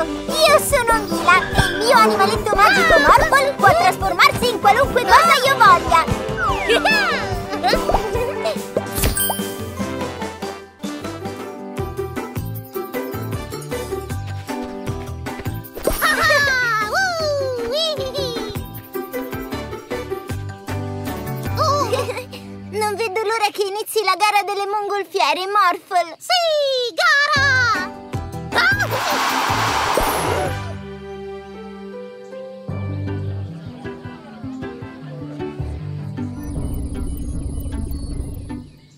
Io sono Mila e il mio animaletto magico Morphle può trasformarsi in qualunque cosa io voglia. Non vedo l'ora che inizi la gara delle mongolfiere, Morphle. Sì, gara!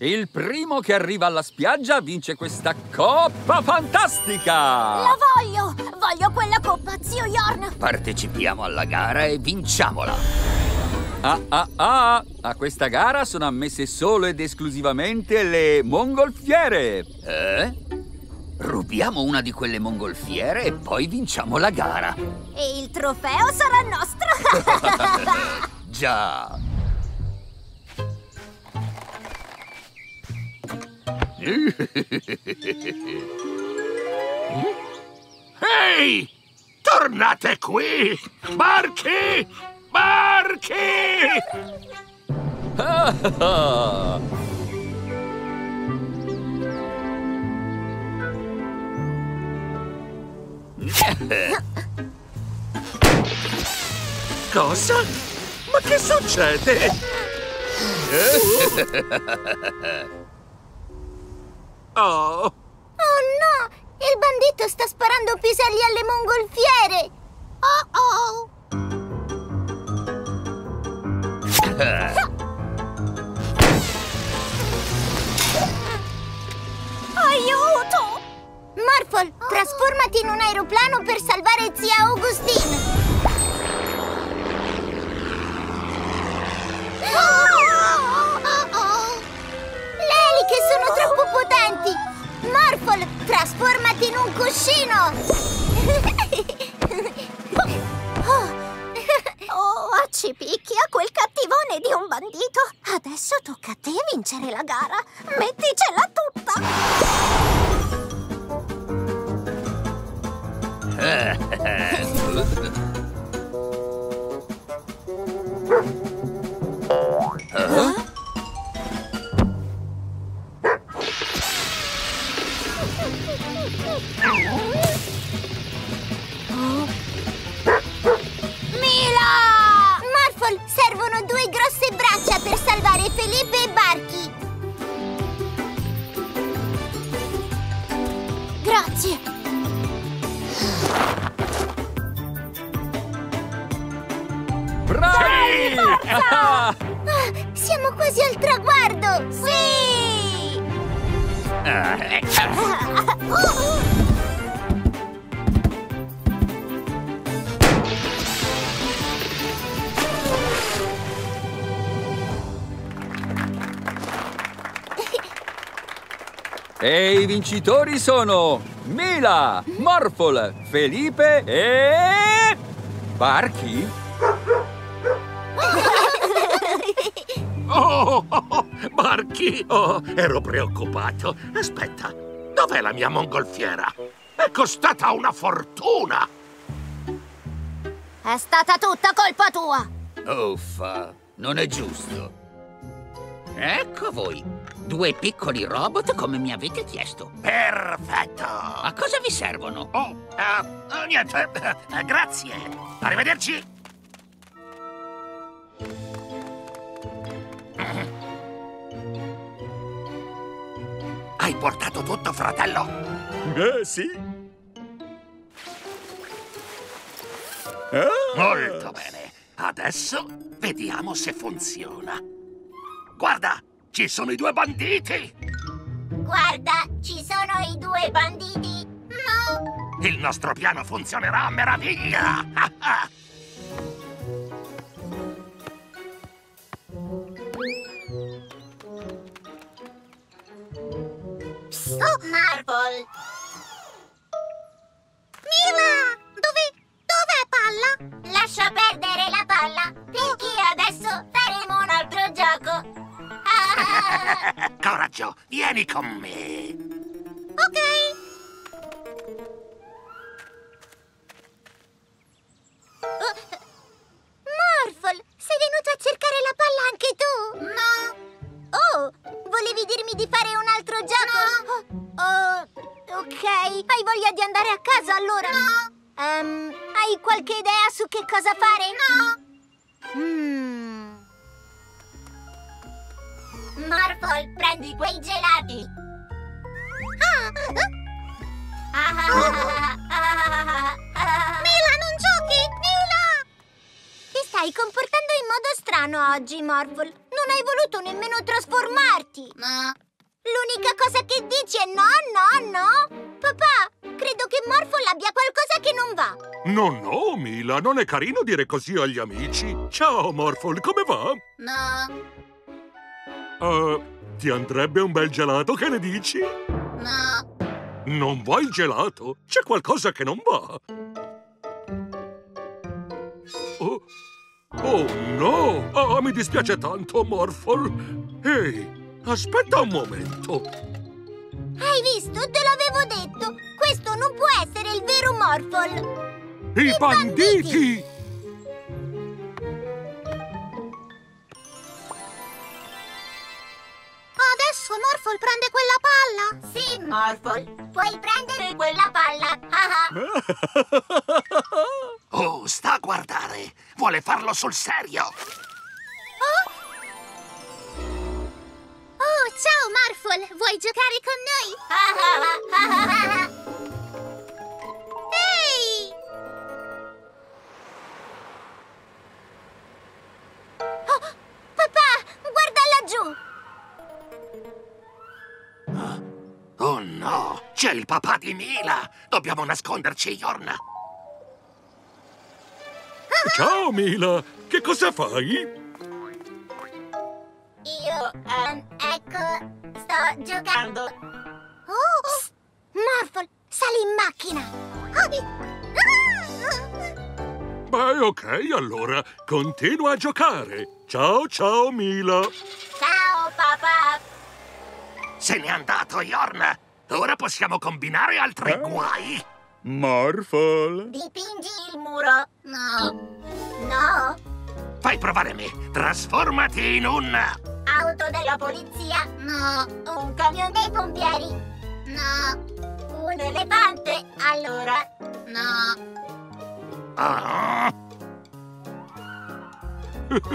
Il primo che arriva alla spiaggia vince questa coppa fantastica! La voglio! Voglio quella coppa, zio Yorn! Partecipiamo alla gara e vinciamola! Ah ah ah! A questa gara sono ammesse solo ed esclusivamente le mongolfiere! Eh? Rubiamo una di quelle mongolfiere e poi vinciamo la gara! E il trofeo sarà nostro! Già! Ehi! Tornate qui! Barchi! Barchi! Ah, ah, ah. Cosa? Ma che succede? Oh, Oh no! Il bandito sta sparando piselli alle mongolfiere! Oh oh! Aiuto! Morphle, trasformati in un aeroplano per salvare zia Augustine! Le eliche sono troppo potenti! Morphle, trasformati in un cuscino! Oh, accipicchia quel cattivone di un bandito! Adesso tocca a te vincere la gara! Metticela tutta! servono due grosse braccia per salvare Felipe e Barky! Grazie! Bravi! Ah, Ah, siamo quasi al traguardo! Sì! E i vincitori sono Mila, Morphle, Felipe e... Barchi? oh, oh, oh, Barchi! Oh, ero preoccupato. Aspetta, dov'è la mia mongolfiera? È costata una fortuna! È stata tutta colpa tua! Uffa, non è giusto. Ecco voi, due piccoli robot come mi avete chiesto. Perfetto! A cosa vi servono? Oh, eh, niente, eh, grazie. Arrivederci. Hai portato tutto, fratello? Eh, sì. Molto bene. Adesso vediamo se funziona. Guarda, ci sono i due banditi. Guarda, ci sono i due banditi! No! Il nostro piano funzionerà a meraviglia. Oh, Marvel! Coraggio, vieni con me. È carino dire così agli amici. Ciao, Morphle, come va? No. Eh, ti andrebbe un bel gelato, che ne dici? No. Non vuoi il gelato? C'è qualcosa che non va. Oh, oh no! Ah, mi dispiace tanto, Morphle. Ehi, aspetta un momento. Hai visto? Te l'avevo detto. Questo non può essere il vero Morphle. I, banditi! Adesso Morphle prende quella palla? Sì, Morphle. Puoi prendere quella palla. Oh, sta a guardare. Vuole farlo sul serio. Oh, ciao Morphle. Vuoi giocare con noi? laggiù. Oh no, c'è il papà di Mila. Dobbiamo nasconderci, Yorna. Ciao, Mila. Che cosa fai? Io, ehm, ecco, sto giocando. Oh, Morphle, sali in macchina. Beh, ok, allora. Continua a giocare. Ciao, ciao, Mila. Ciao, papà. Se n'è andato, Yorna. Ora possiamo combinare altri guai. Morphle. Dipingi il muro. No. No. Fai provare me. Trasformati in un... Auto della polizia. No. Un camion dei pompieri. No. Un elefante. Allora. No. Ah, Morphle,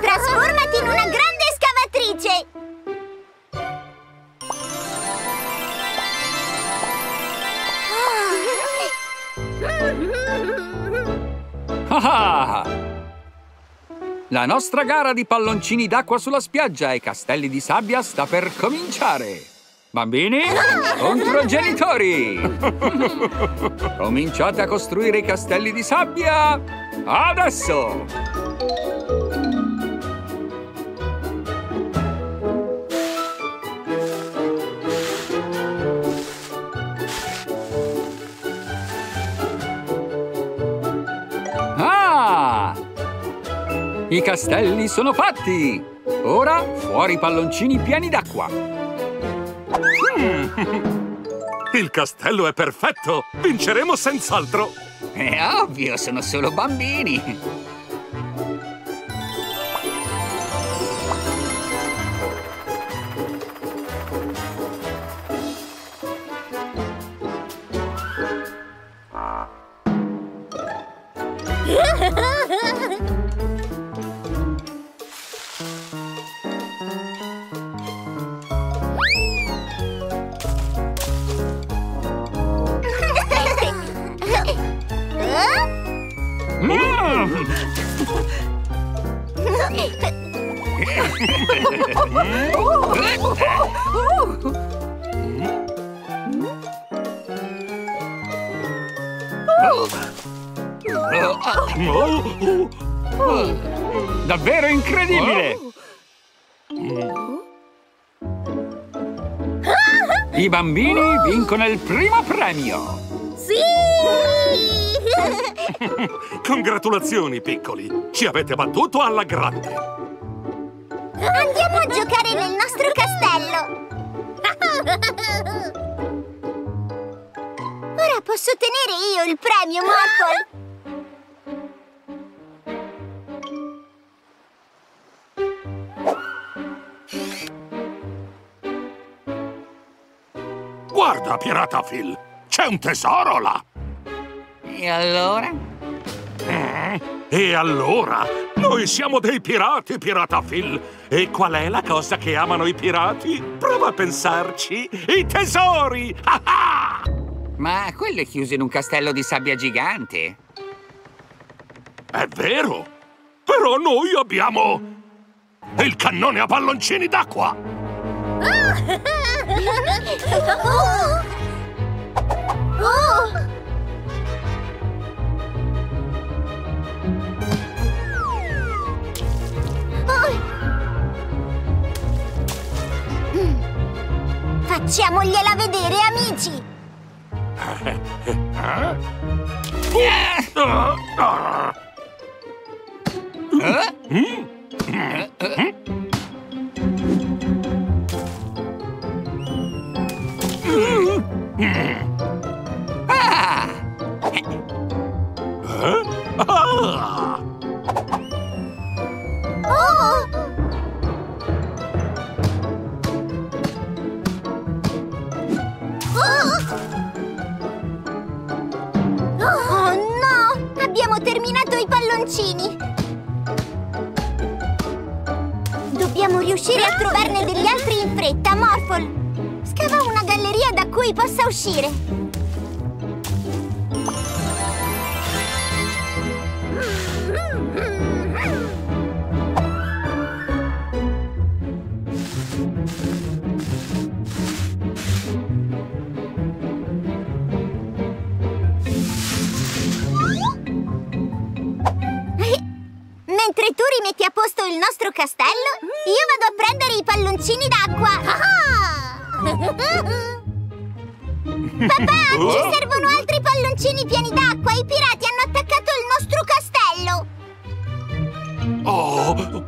trasformati in una grande scavatrice. Ah! La nostra gara di palloncini d'acqua sulla spiaggia e castelli di sabbia sta per cominciare. Bambini, contro genitori! Cominciate a costruire i castelli di sabbia adesso! Ah! I castelli sono fatti! Ora fuori i palloncini pieni d'acqua! il castello è perfetto. Vinceremo senz'altro. È ovvio, sono solo bambini. Davvero incredibile! I bambini vincono il primo premio! Congratulazioni, piccoli. Ci avete battuto alla grande. Andiamo a giocare nel nostro castello. Ora posso tenere io il premio, Morphle. Guarda, pirata Phil, c'è un tesoro là. E allora? E allora? Noi siamo dei pirati, pirata Phil. E qual è la cosa che amano i pirati? Prova a pensarci. I tesori! Ah ah! Ma quello è chiuso in un castello di sabbia gigante. È vero. Però noi abbiamo... il cannone a palloncini d'acqua. Oh! Facciamogliela vedere, amici! Ah, ah. Ah! Ah! Oh! Oh Terminato i palloncini! Dobbiamo riuscire a trovarne degli altri in fretta, Morphle! Scava una galleria da cui possa uscire! Mentre tu rimetti a posto il nostro castello, io vado a prendere i palloncini d'acqua! Papà, ci servono altri palloncini pieni d'acqua! I pirati hanno attaccato il nostro castello! Oh!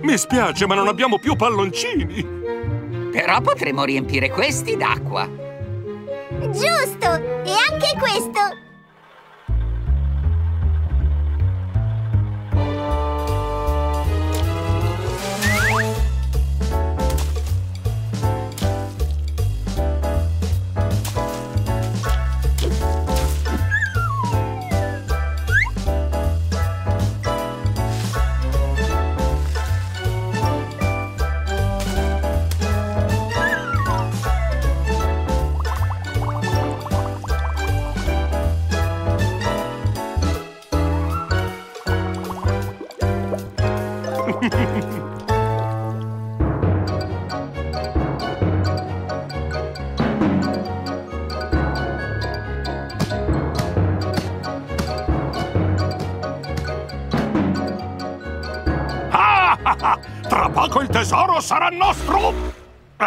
Mi spiace, ma non abbiamo più palloncini. Però potremo riempire questi d'acqua. Giusto! E anche questo! Tesoro sarà nostro! Eh?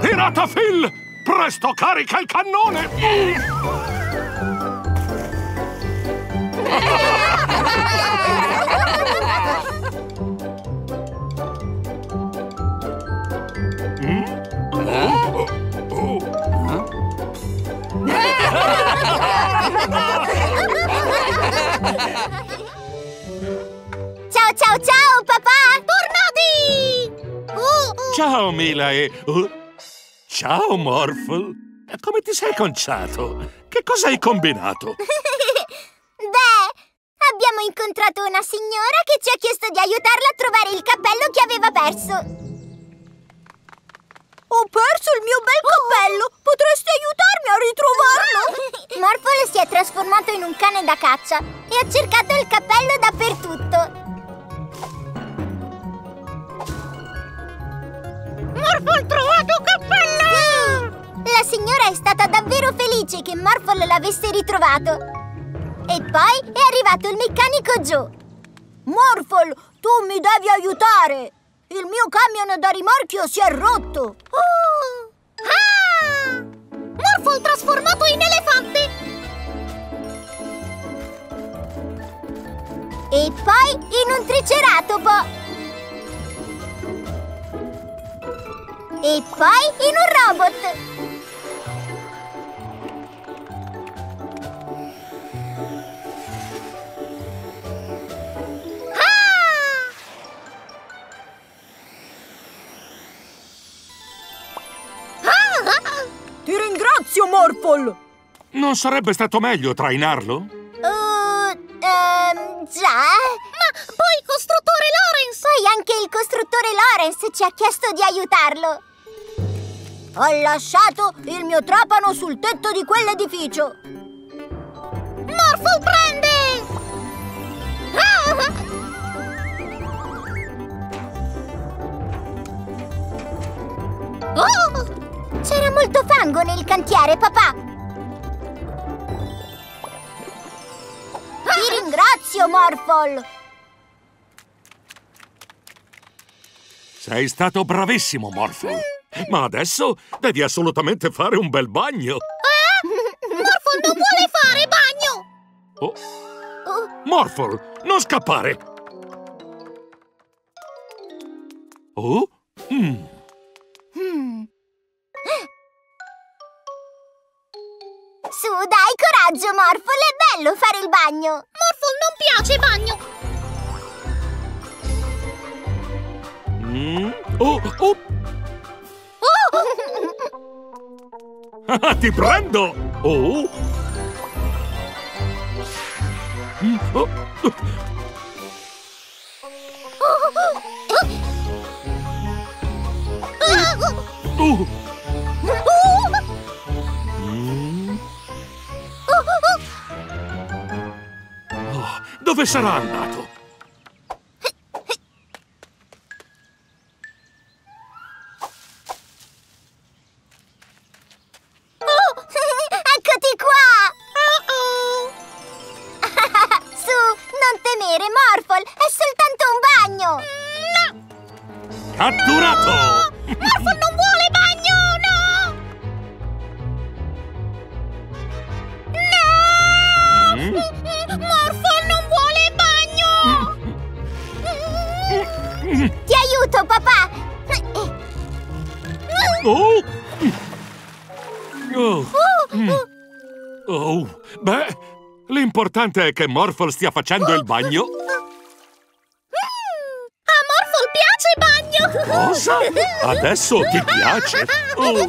Pirata Phil! Presto carica il cannone! Ciao Mila e... oh, Ciao Morphle! Come ti sei conciato? Che cosa hai combinato? Beh, abbiamo incontrato una signora che ci ha chiesto di aiutarla a trovare il cappello che aveva perso. Ho perso il mio bel cappello! Potresti aiutarmi a ritrovarlo? Morphle si è trasformato in un cane da caccia e ha cercato il cappello dappertutto. Morphle ha trovato cappello! Sì! La signora è stata davvero felice che Morphle l'avesse ritrovato. E poi è arrivato il meccanico Joe. Morphle, tu mi devi aiutare! Il mio camion da rimorchio si è rotto! Oh! Ah! Morphle trasformato in elefante! E poi in un triceratopo! E poi in un robot! Ti ringrazio, Morphle! Non sarebbe stato meglio trainarlo? Uh, ehm, già. Ma poi costruttore Lawrence! Poi anche il costruttore Lawrence ci ha chiesto di aiutarlo. Ho lasciato il mio trapano sul tetto di quell'edificio. Morphle prende! Ah! Oh! C'era molto fango nel cantiere, papà. Ti ringrazio, Morphle. Sei stato bravissimo, Morphle. Ma adesso devi assolutamente fare un bel bagno. Morphle non vuole fare bagno! Oh. Morphle, non scappare! Oh? Mm. Su, dai, coraggio, Morphle. È bello fare il bagno. Morphle non piace bagno! Mm. Oh, oh. Ti prendo! Oh! Oh. Mm. Oh, dove sarà andato? L'importante è che Morphle stia facendo il bagno. A Morphle piace bagno! Cosa? Adesso ti piace? Oh.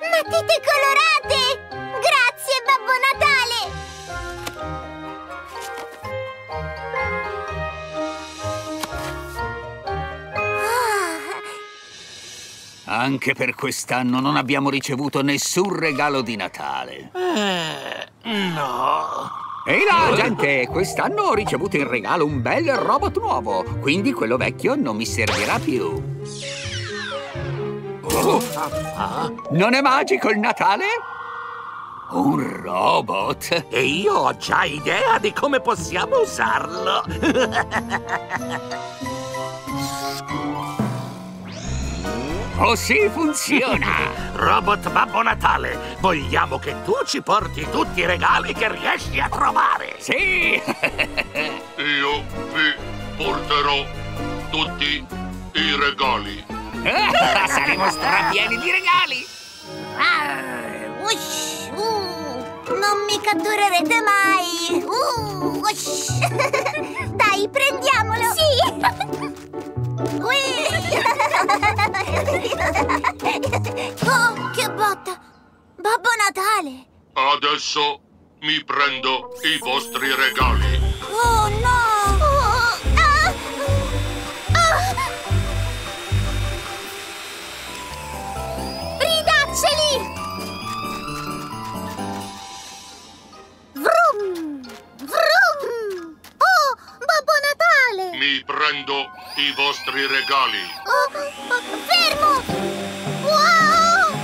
Matite colorate! Anche per quest'anno non abbiamo ricevuto nessun regalo di Natale. No. Ehi là, gente! Quest'anno ho ricevuto in regalo un bel robot nuovo, quindi quello vecchio non mi servirà più. Oh, non è magico il Natale? Un robot? E io ho già idea di come possiamo usarlo. Così funziona! Robot Babbo Natale, vogliamo che tu ci porti tutti i regali che riesci a trovare. Sì! Io vi porterò tutti i regali. Saremo strapieni di regali! Ah, ush, uh, non mi catturerete mai! Uh, ush. Dai, prendiamolo! Sì! oh, che botta! Babbo Natale! Adesso mi prendo i vostri regali. Oh no! Babbo Natale! Mi prendo i vostri regali! Oh, oh, fermo! Wow!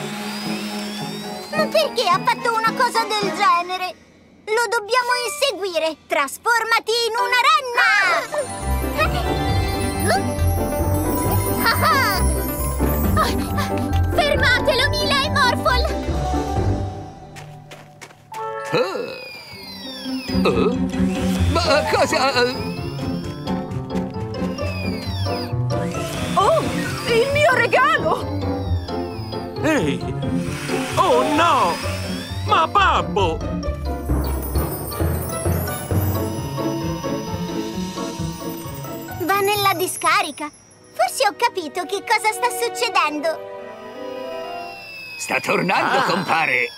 Ma perché ha fatto una cosa del genere? Lo dobbiamo inseguire! Trasformati in una renna! Fermatelo, Mila e Morphol! Oh. Ah. Eh? Il mio regalo! Ehi! Oh no! Ma babbo! Va nella discarica. Forse ho capito che cosa sta succedendo. sta tornando, Ah. compare.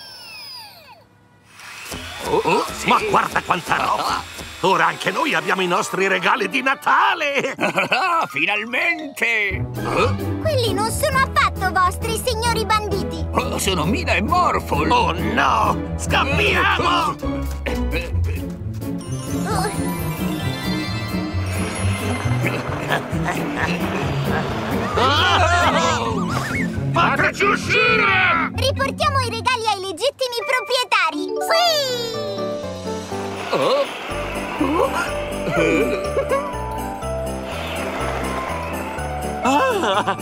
Oh, oh, sì. Ma guarda quanta roba! Ora anche noi abbiamo i nostri regali di Natale! Ah, finalmente! Oh, Quelli non sono affatto vostri, signori banditi. oh, sono Mina e Morphle! Oh no! Scappiamo! Fateci uscire! Riportiamo i regali ai legittimi proprietari. Sì! Oh, Ah,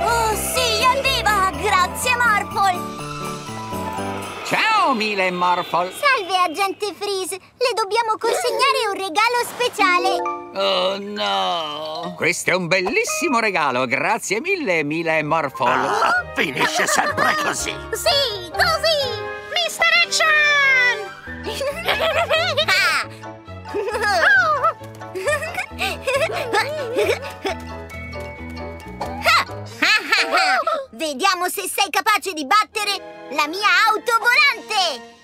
Oh sì, evviva! Grazie, Marple! ciao, Mila e Morphle! Salve, agente Freeze! Le dobbiamo consegnare un regalo speciale! Oh no! Questo è un bellissimo regalo, grazie mille, Mila e Morphle! ah, finisce sempre così! Sì, così! Vediamo se sei capace di battere la mia auto volante!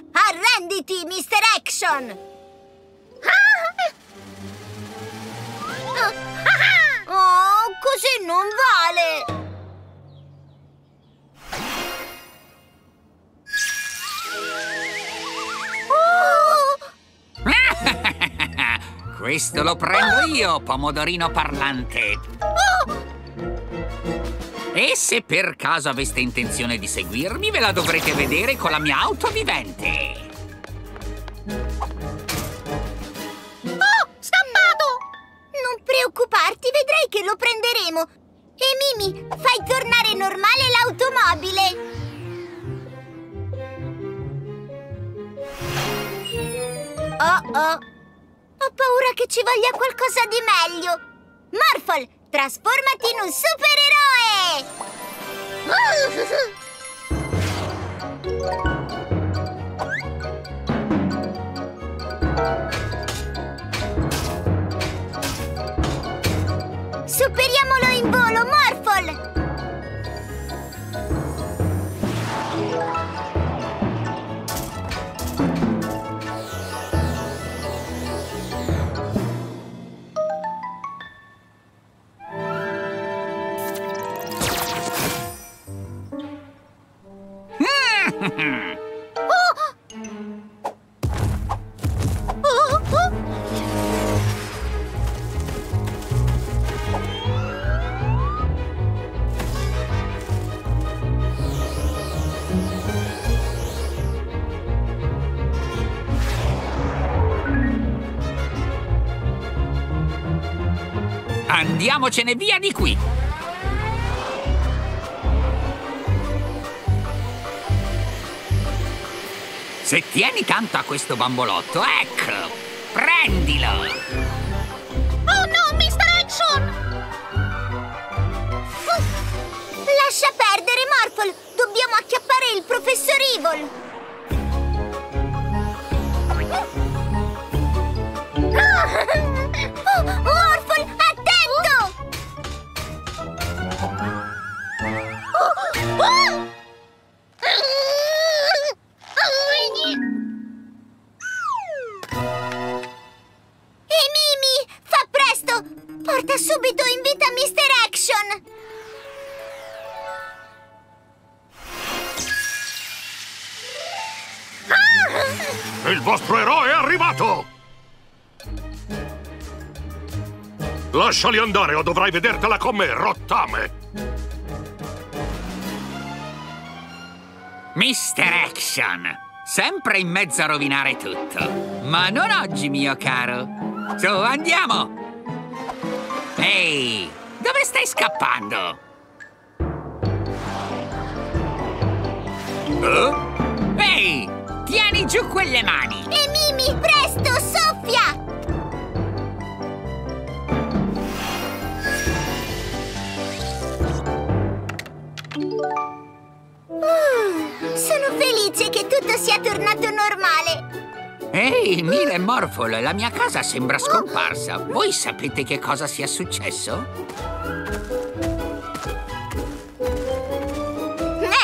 Oh! Arrenditi, Mr. Action! Oh, così non vale! Questo lo prendo io, pomodorino parlante. E se per caso aveste intenzione di seguirmi, ve la dovrete vedere con la mia auto vivente. Oh, scappato! Non preoccuparti, vedrai che lo prenderemo. E Mimi, fai tornare normale l'automobile. Oh oh. Ho paura che ci voglia qualcosa di meglio. Morphle, trasformati in un supereroe! Superiamolo in volo, Morphle! Andiamocene via di qui. Se tieni tanto a questo bambolotto, ecco, prendilo. Lasciali andare o dovrai vedertela con me, rottame! Mr. Action, Sempre in mezzo a rovinare tutto. Ma non oggi, mio caro. Su, andiamo! Ehi, dove stai scappando? Oh? Ehi, tieni giù quelle mani! E Mimi, presto, sono felice che tutto sia tornato normale. Ehi, Mila e Morphle, la mia casa sembra scomparsa. Voi sapete che cosa sia successo?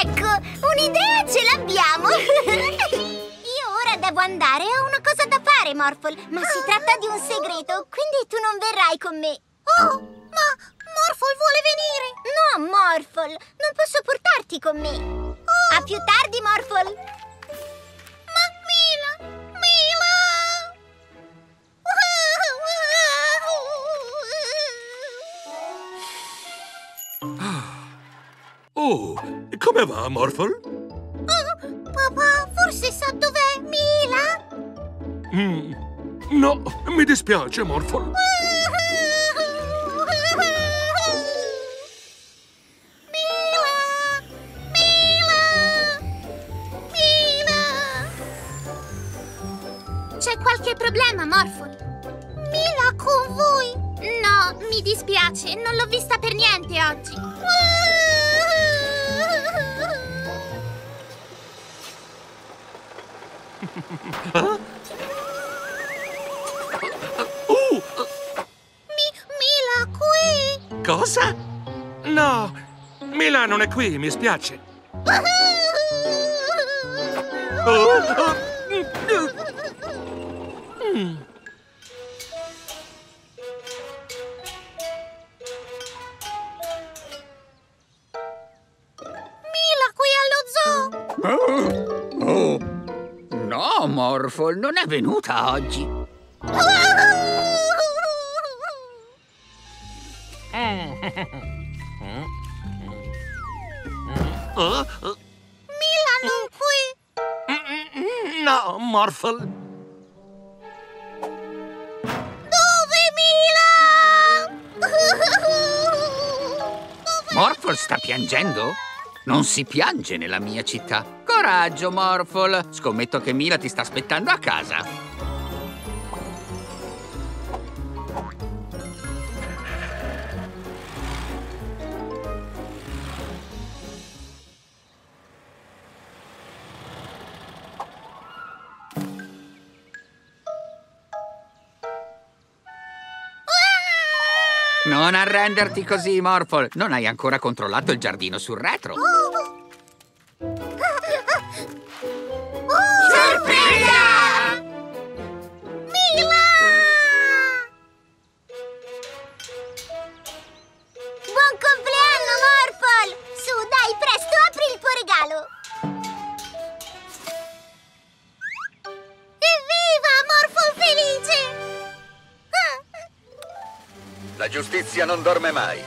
Ecco, un'idea ce l'abbiamo! Io ora devo andare, ho una cosa da fare, Morphle, ma si tratta di un segreto, quindi tu non verrai con me. Oh, ma Morphle vuole venire! No, Morphle, non posso portarti con me. A più tardi, Morphle! Ma Mila, Mila! Oh, come va, Morphle? Papà, forse sa dov'è Mila? Mm, no, mi dispiace, Morphle. Qualche problema, Morphle? Mila con voi? No, mi dispiace, non l'ho vista per niente oggi. Uh, Mi Mila qui? cosa? No, Mila non è qui, mi spiace. Oh, oh, mm. Mila qui allo zoo? Oh! No, Morphle, non è venuta oggi. Oh, oh. Mila non qui? No, Morphle. Morphle sta piangendo? Non si piange nella mia città. Coraggio, Morphle. Scommetto che Mila ti sta aspettando a casa. Non arrenderti così, Morphle. Non hai ancora controllato il giardino sul retro. Sorpresa! La giustizia non dorme mai.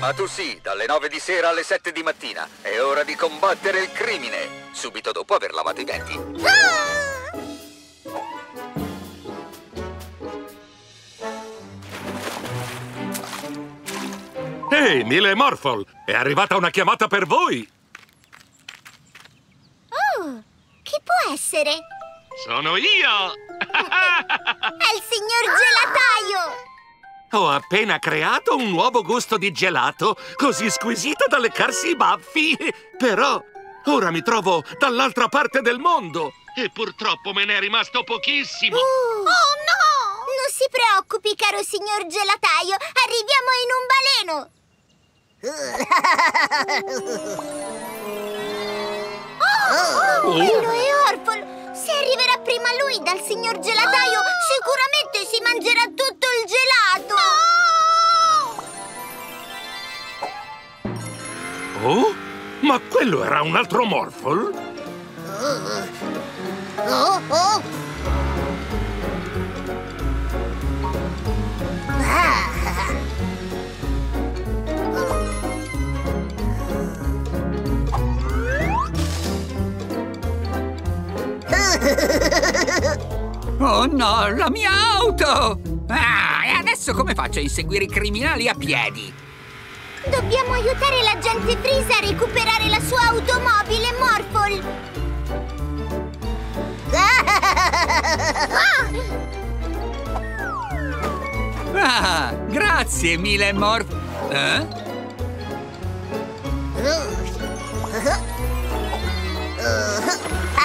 Ma tu sì, dalle 9 di sera alle 7 di mattina. È ora di combattere il crimine, subito dopo aver lavato i denti. Ah! Ehi, Mila e Morphle, è arrivata una chiamata per voi. Oh, chi può essere? Sono io! È il signor gelataio! Ho appena creato un nuovo gusto di gelato, così squisito da leccarsi i baffi. Però ora mi trovo dall'altra parte del mondo. E purtroppo me ne è rimasto pochissimo. Oh no! Non si preoccupi, caro signor gelataio, arriviamo in un baleno! Oh, quello è Orphle! Se arriverà prima lui dal signor gelataio, sicuramente si mangerà tutto il gelato! Oh? Ma quello era un altro Morphle? Oh, oh! Oh no, la mia auto! Ah, e adesso come faccio a inseguire i criminali a piedi? Dobbiamo aiutare l'agente Freeze a recuperare la sua automobile, Morphle! Ah, grazie, Mille Morph... Eh?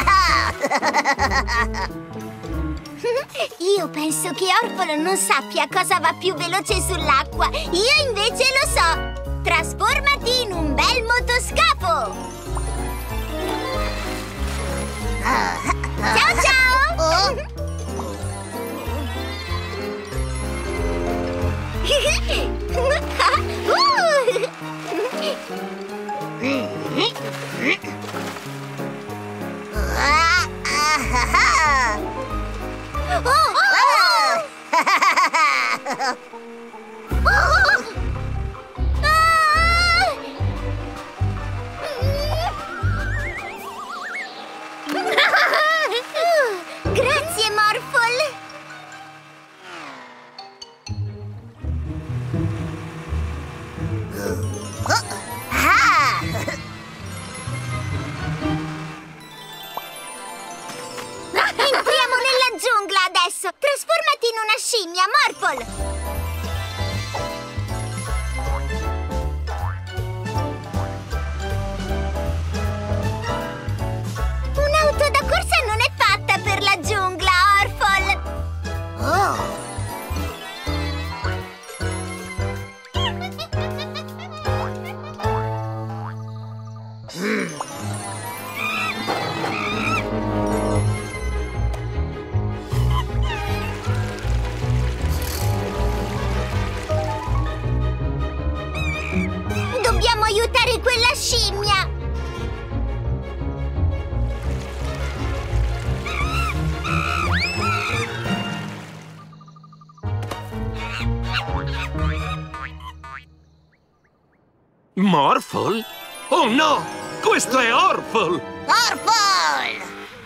Io penso che Orpolo non sappia cosa va più veloce sull'acqua. Io invece lo so! Trasformati in un bel motoscafo! Ciao ciao! Grazie, adesso! Trasformati in una scimmia, Morphle! Un'auto da corsa non è fatta per la giungla, Orphle! Dobbiamo Morphle? Oh no! Questo è Orphle! Orphle!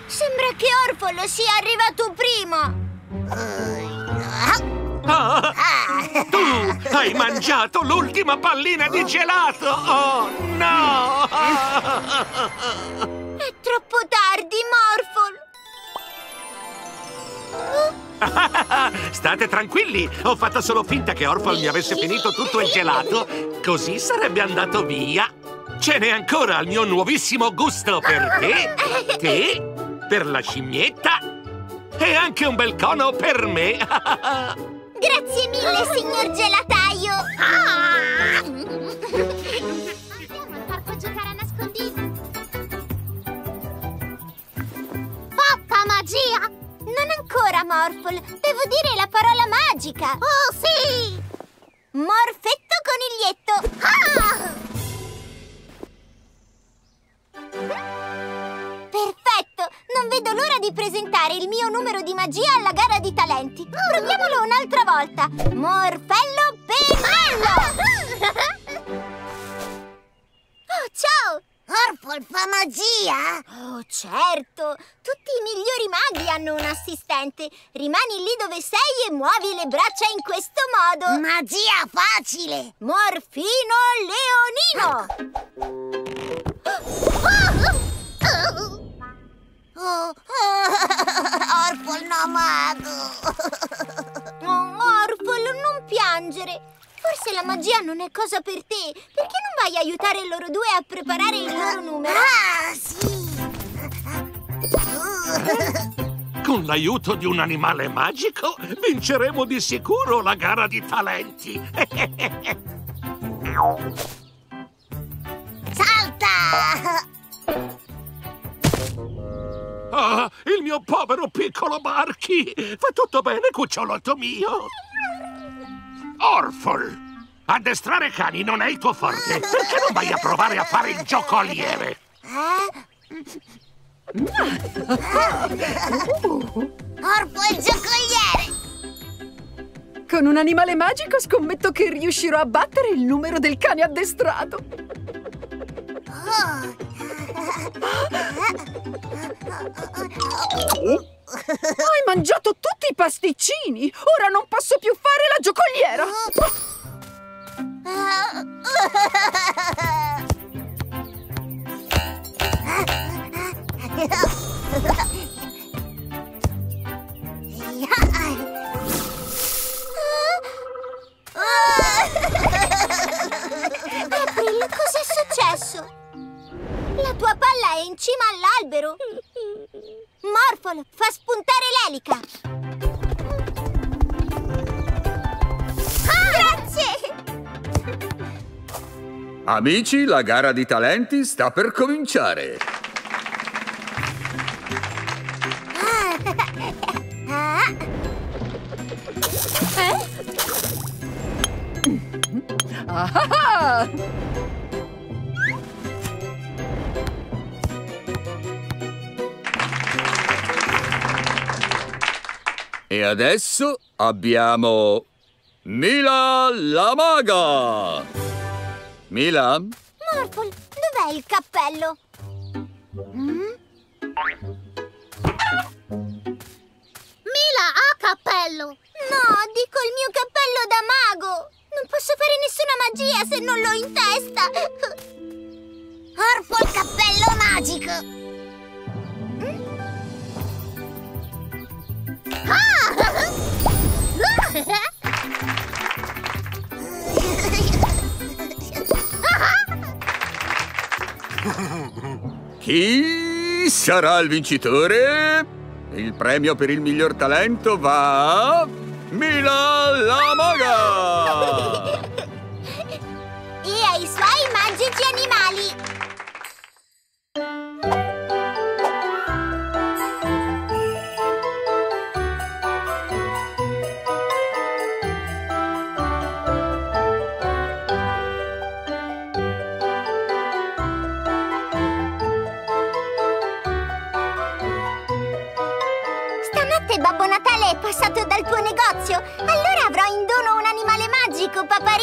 Sembra che Orphle sia arrivato prima! Ah, tu hai mangiato l'ultima pallina di gelato! Oh no! È troppo tardi, Morphle! State tranquilli, ho fatto solo finta che Orphle mi avesse finito tutto il gelato, così sarebbe andato via. Ce n'è ancora il mio nuovissimo gusto per te, te, per la scimmietta e anche un bel cono per me. Grazie mille, signor gelataio! Farò giocare a nascondino! Fatta magia! Non ancora, Morphle! Devo dire la parola magica! Oh, sì! Morfetto coniglietto! Ah! Perfetto! Non vedo l'ora di presentare il mio numero di magia alla gara di talenti. Proviamolo un'altra volta. Morfello Pennello! Oh, ciao! Orpol fa magia? Oh, certo! Tutti i migliori maghi hanno un assistente. Rimani lì dove sei e muovi le braccia in questo modo. Magia facile! Morfino Leonino! Oh, Orpol no mago! Oh, Orpol, non piangere! Forse la magia non è cosa per te. Perché non vai a aiutare loro due a preparare il loro numero? Ah, sì! Con l'aiuto di un animale magico vinceremo di sicuro la gara di talenti. Salta! Ah, il mio povero piccolo Marchi! Va tutto bene, cucciolotto mio? Orfol! Addestrare cani non è il tuo forte. Perché non vai a provare a fare il giocoliere? Orpo il giocoliere! Con un animale magico scommetto che riuscirò a battere il numero del cane addestrato. Hai mangiato tutti i pasticcini! Ora non posso più fare la giocoliera! April, cos'è successo? La tua palla è in cima all'albero! Morphle, fa spuntare l'elica! Grazie! Amici, la gara di talenti sta per cominciare. Ah, Ah! E adesso abbiamo Mila la maga. Mila, Morphle, dov'è il cappello? Mm? Mila ha cappello! No, dico il mio cappello da mago! Non posso fare nessuna magia se non l'ho in testa! Orfo il cappello magico! Chi sarà il vincitore? Il premio per il miglior talento va a Mila la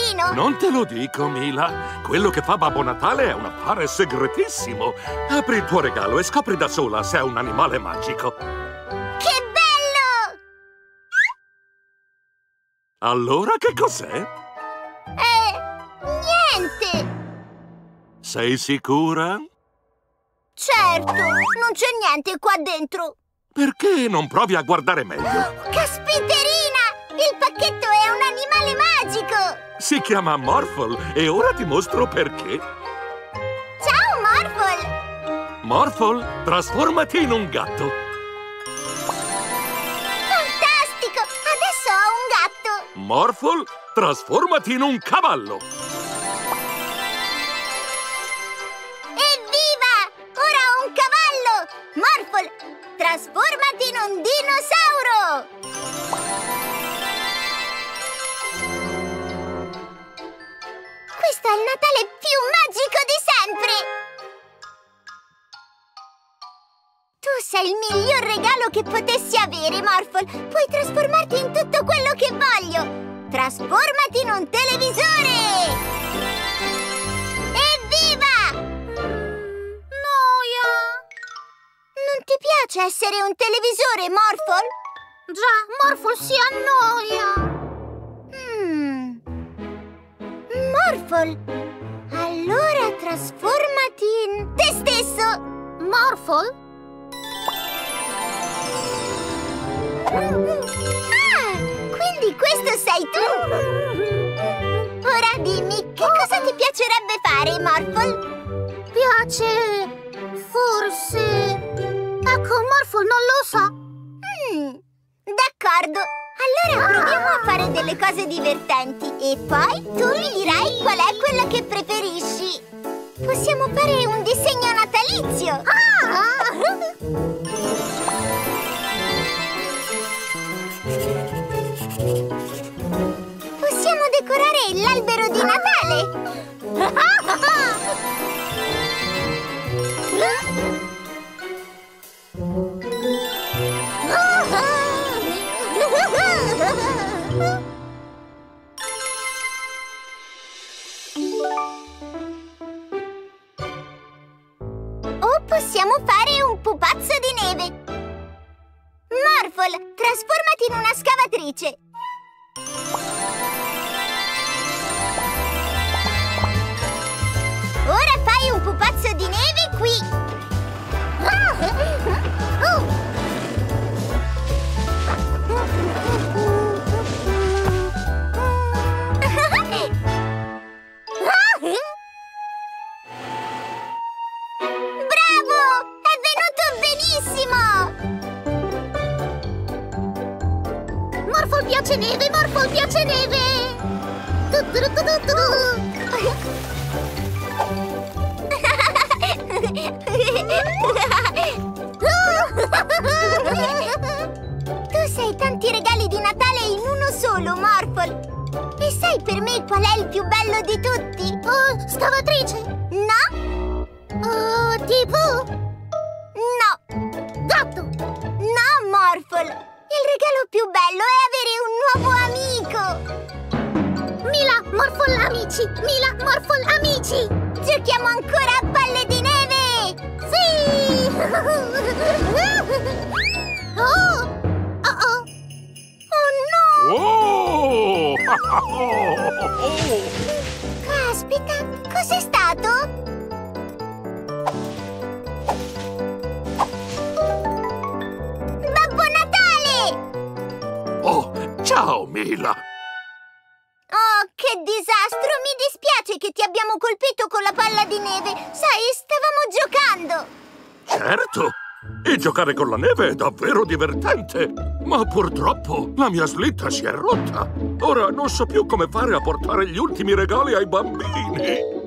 paparino! Non te lo dico, Mila. Quello che fa Babbo Natale è un affare segretissimo. Apri il tuo regalo e scopri da sola se è un animale magico. Che bello! Allora che cos'è? Eh, niente! Sei sicura? Certo, non c'è niente qua dentro! Perché non provi a guardare meglio? Caspiterina! Il pacchetto è un animale magico! Si chiama Morphle e ora ti mostro perché. Ciao, Morphle! Morphle, trasformati in un gatto. Fantastico! Adesso ho un gatto! Morphle, trasformati in un cavallo. Evviva! Ora ho un cavallo! Morphle, trasformati in un dinosauro! Questo è il Natale più magico di sempre! Tu sei il miglior regalo che potessi avere, Morphle! Puoi trasformarti in tutto quello che voglio! Trasformati in un televisore! Evviva! Noia! Non ti piace essere un televisore, Morphle? Già, Morphle si annoia! Hmm. Morphle, allora trasformati in te stesso! Morphle? Ah, quindi questo sei tu! Ora dimmi, che cosa ti piacerebbe fare, Morphle? Piace... forse... Ecco, Morphle non lo sa. Hmm, d'accordo. Allora proviamo a fare delle cose divertenti e poi tu mi dirai qual è quella che preferisci. Possiamo fare un disegno natalizio. Possiamo decorare l'albero di Natale. O possiamo fare un pupazzo di neve. Morphle, trasformati in una scavatrice. Ora fai un pupazzo di neve qui. Morphle piace neve, Morphle piace neve! Tu, tu, tu, tu, tu, Tu sei tanti regali di Natale in uno solo, Morphle! E sai per me qual è il più bello di tutti? Oh, scavatrice! No? Oh, TV! No! Gatto! No, Morphle! Il regalo più bello è avere un nuovo amico! Mila, Morphle amici! Mila, Morphle amici! Giochiamo ancora a palle di neve! Sì! Oh! Oh oh! Oh no! Oh! Caspita, cos'è stato? Ciao, Mila! Oh, che disastro! Mi dispiace che ti abbiamo colpito con la palla di neve! Sai, stavamo giocando! Certo! E giocare con la neve è davvero divertente! Ma purtroppo la mia slitta si è rotta! Ora non so più come fare a portare gli ultimi regali ai bambini!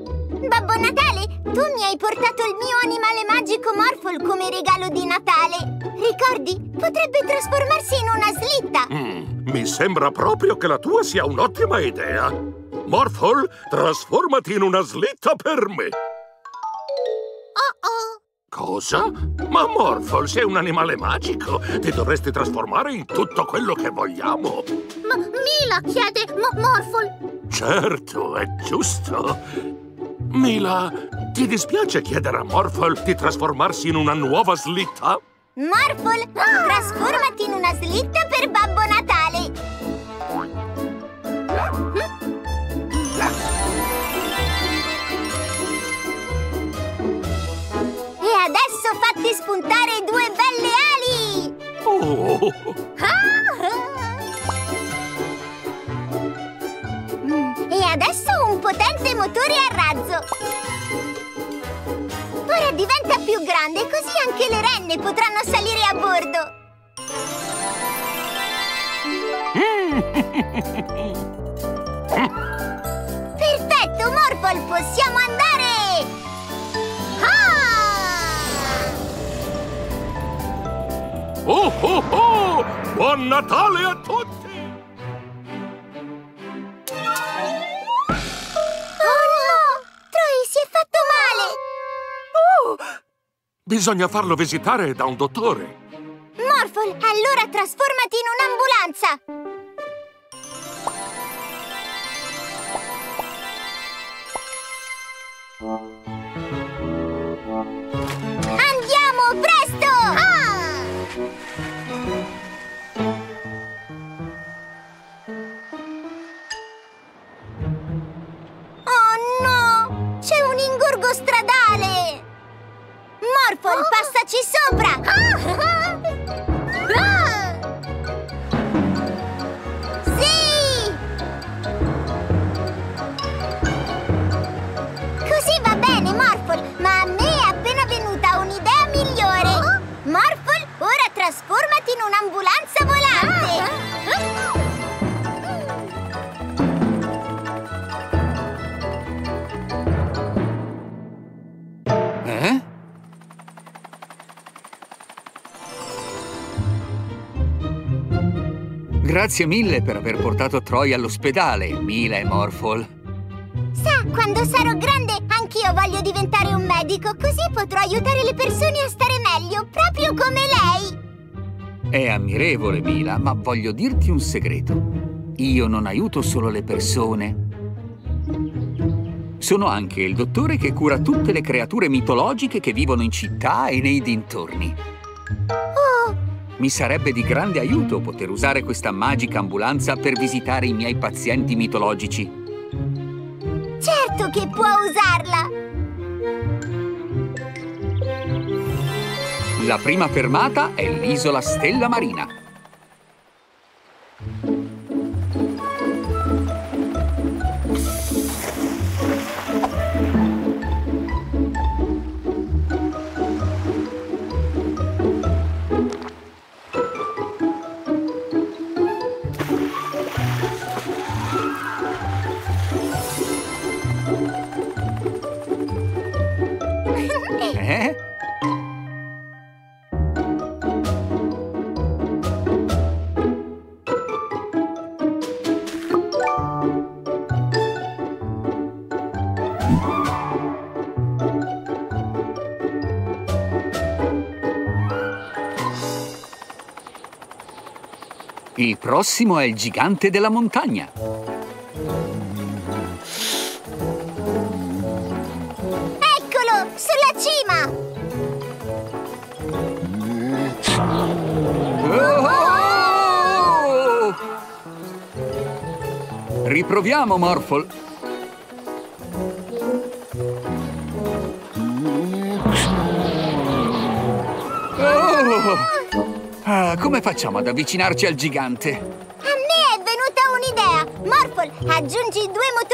Babbo Natale, tu mi hai portato il mio animale magico Morphle come regalo di Natale! Ricordi? Potrebbe trasformarsi in una slitta! Mm, mi sembra proprio che la tua sia un'ottima idea! Morphle, trasformati in una slitta per me! Oh oh! Cosa? Ma Morphle, sei un animale magico! Ti dovresti trasformare in tutto quello che vogliamo! Ma Mila chiede Mo Morphle! Certo, è giusto! Mila, ti dispiace chiedere a Morphle di trasformarsi in una nuova slitta? Morphle, trasformati in una slitta per Babbo Natale! E adesso fatti spuntare due belle ali! Oh! E adesso un potente motore a razzo! Ora diventa più grande, così anche le renne potranno salire a bordo! Perfetto, Morphle, possiamo andare! Ah! Oh oh oh! Buon Natale a tutti! Oh no! Troy si è fatto male! Bisogna farlo visitare da un dottore. Morphle, allora trasformati in un'ambulanza! Andiamo, presto! Oh no! C'è un ingorgo stradale! Morphle, passaci sopra! Sì! Così va bene, Morphle, ma a me è appena venuta un'idea migliore! Morphle, ora trasformati in un'ambulanza volante! Grazie mille per aver portato Troy all'ospedale, Mila e Morphle. Sa, quando sarò grande anch'io voglio diventare un medico, così potrò aiutare le persone a stare meglio, proprio come lei! È ammirevole, Mila, ma voglio dirti un segreto. Io non aiuto solo le persone. Sono anche il dottore che cura tutte le creature mitologiche che vivono in città e nei dintorni. Mi sarebbe di grande aiuto poter usare questa magica ambulanza per visitare i miei pazienti mitologici. Certo che può usarla! La prima fermata è l'isola Stella Marina. Il prossimo è il gigante della montagna. Eccolo! Sulla cima! Oh! Riproviamo, Morphol. Facciamo ad avvicinarci al gigante? A me è venuta un'idea! Morphle, aggiungi due motori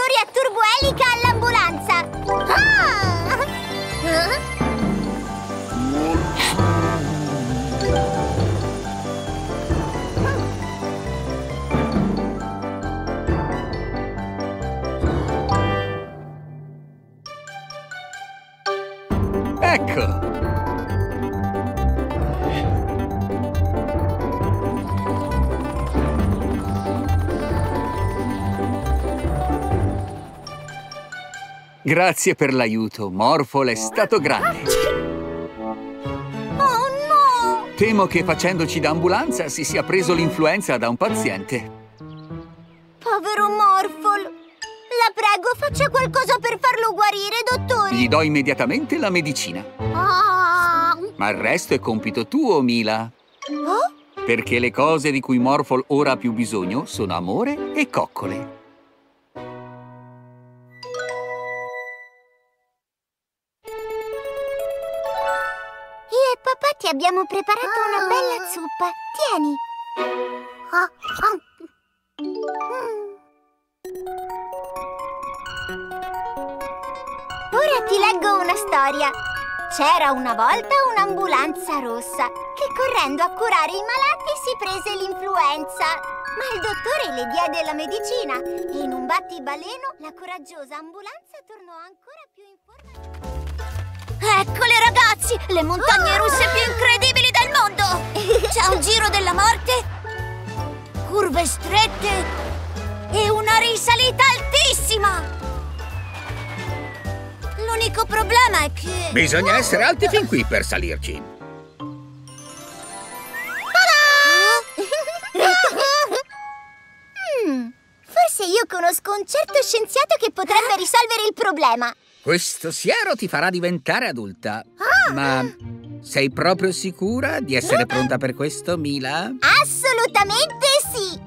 Grazie per l'aiuto, Morphol è stato grande. Oh no! Temo che facendoci da ambulanza si sia preso l'influenza da un paziente. Povero Morphle! La prego, faccia qualcosa per farlo guarire, dottore! Gli do immediatamente la medicina. Ah! Ma il resto è compito tuo, Mila. Oh? Perché le cose di cui Morphol ora ha più bisogno sono amore e coccole. Ti abbiamo preparato una bella zuppa. Tieni! Ora ti leggo una storia. C'era una volta un'ambulanza rossa che correndo a curare i malati si prese l'influenza. Ma il dottore le diede la medicina e in un battibaleno la coraggiosa ambulanza tornò ancora più in forma. Eccole ragazzi, le montagne russe più incredibili del mondo! C'è un giro della morte, curve strette e una risalita altissima! L'unico problema è che... Bisogna essere alti fin qui per salirci. Hmm, forse io conosco un certo scienziato che potrebbe risolvere il problema. Questo siero ti farà diventare adulta. Ma sei proprio sicura di essere pronta per questo, Mila? Assolutamente sì!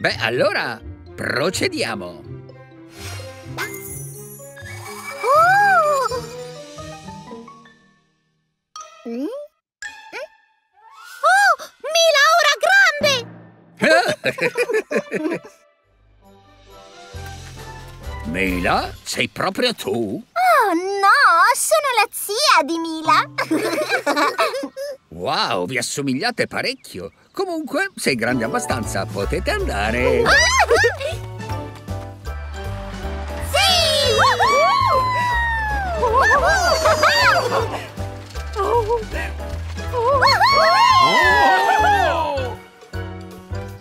Beh, allora procediamo. Oh! Mm? Mm? Oh, Mila ora grande! Mila, sei proprio tu? Oh no, sono la zia di Mila! Wow, vi assomigliate parecchio. Comunque, sei grande abbastanza, potete andare. sì!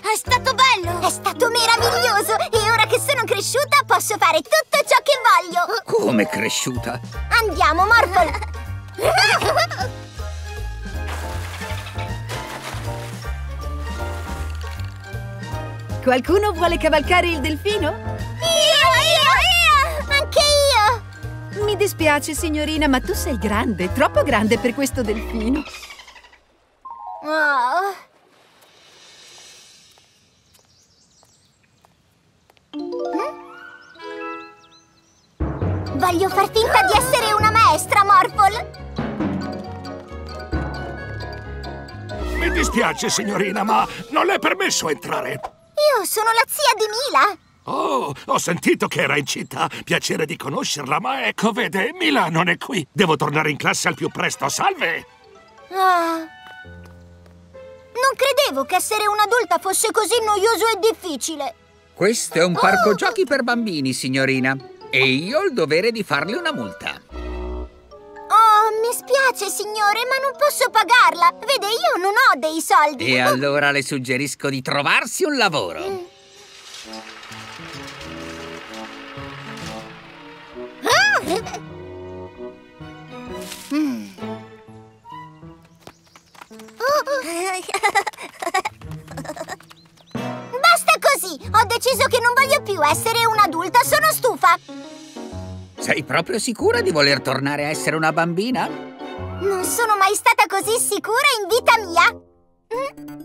È stato bello! È stato meraviglioso! E ora che sono cresciuta posso fare tutto ciò che voglio! Come cresciuta? Andiamo, Morphle! Qualcuno vuole cavalcare il delfino? Io, io, io! Anche io! Mi dispiace, signorina, ma tu sei grande, troppo grande per questo delfino. Oh, Eh? Voglio far finta di essere una maestra, Morphle! Mi dispiace, signorina, ma non le è permesso entrare. Io sono la zia di Mila! Oh, ho sentito che era in città. Piacere di conoscerla, ma ecco, vede, Mila non è qui. Devo tornare in classe al più presto, salve! Ah. Non credevo che essere un un'adulta fosse così noioso e difficile. Questo è un parco giochi per bambini, signorina. E io ho il dovere di farle una multa. Oh, mi spiace, signore, ma non posso pagarla. Vede, io non ho dei soldi. E allora le suggerisco di trovarsi un lavoro. Basta deciso che non voglio più essere un'adulta, sono stufa! Sei proprio sicura di voler tornare a essere una bambina? Non sono mai stata così sicura in vita mia! Mila,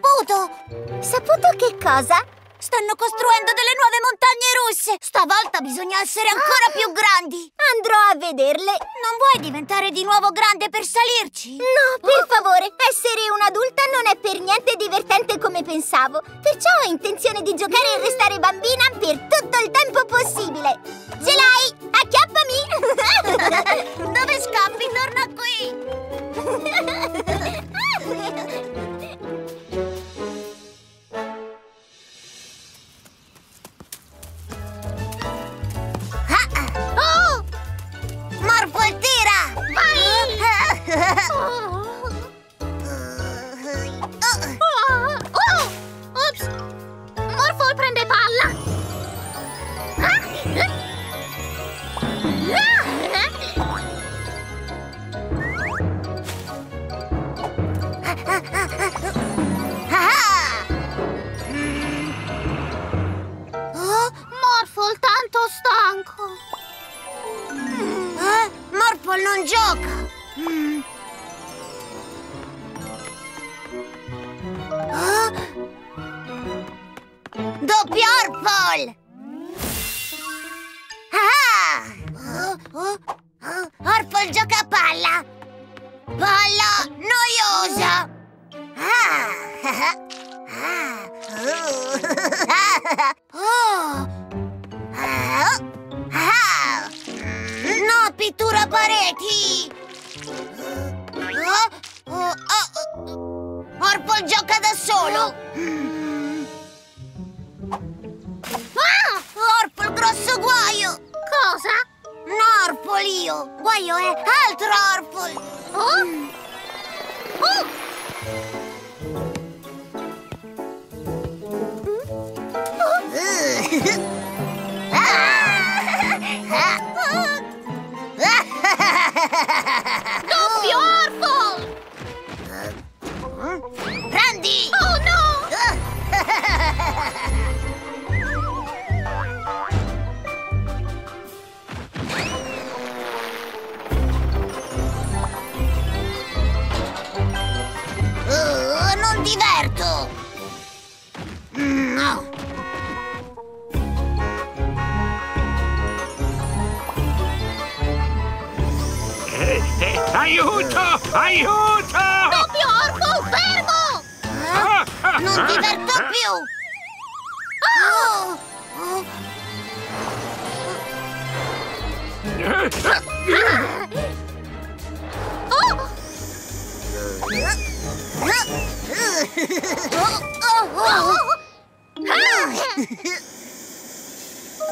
saputo? Saputo che cosa? Stanno costruendo delle nuove montagne russe! Stavolta bisogna essere ancora più grandi! Andrò a vederle. Non vuoi diventare di nuovo grande per salirci? No, per favore, essere un'adulta non è per niente divertente come pensavo. Perciò ho intenzione di giocare e restare bambina per tutto il tempo possibile. Ce l'hai? Acchiappami! Dove scappi? Torna qui! Prende palla! Tanto stanco! Eh? Morphle non gioca! Doppio Orphle! Ah! Orphle gioca a palla! Palla noiosa! Ah! Oh! No, pittura pareti! Oh, oh, oh. Orpol gioca da solo! Ah! Orpol, grosso guaio! Cosa? No, Orpol io! Guaio è altro Orpol! Oh? Oh! Doppio Prendi! Oh no! Uh, non diverto! Mm, No! Eh, eh, aiuto! Aiuto! Non ah, diverto più! Oh!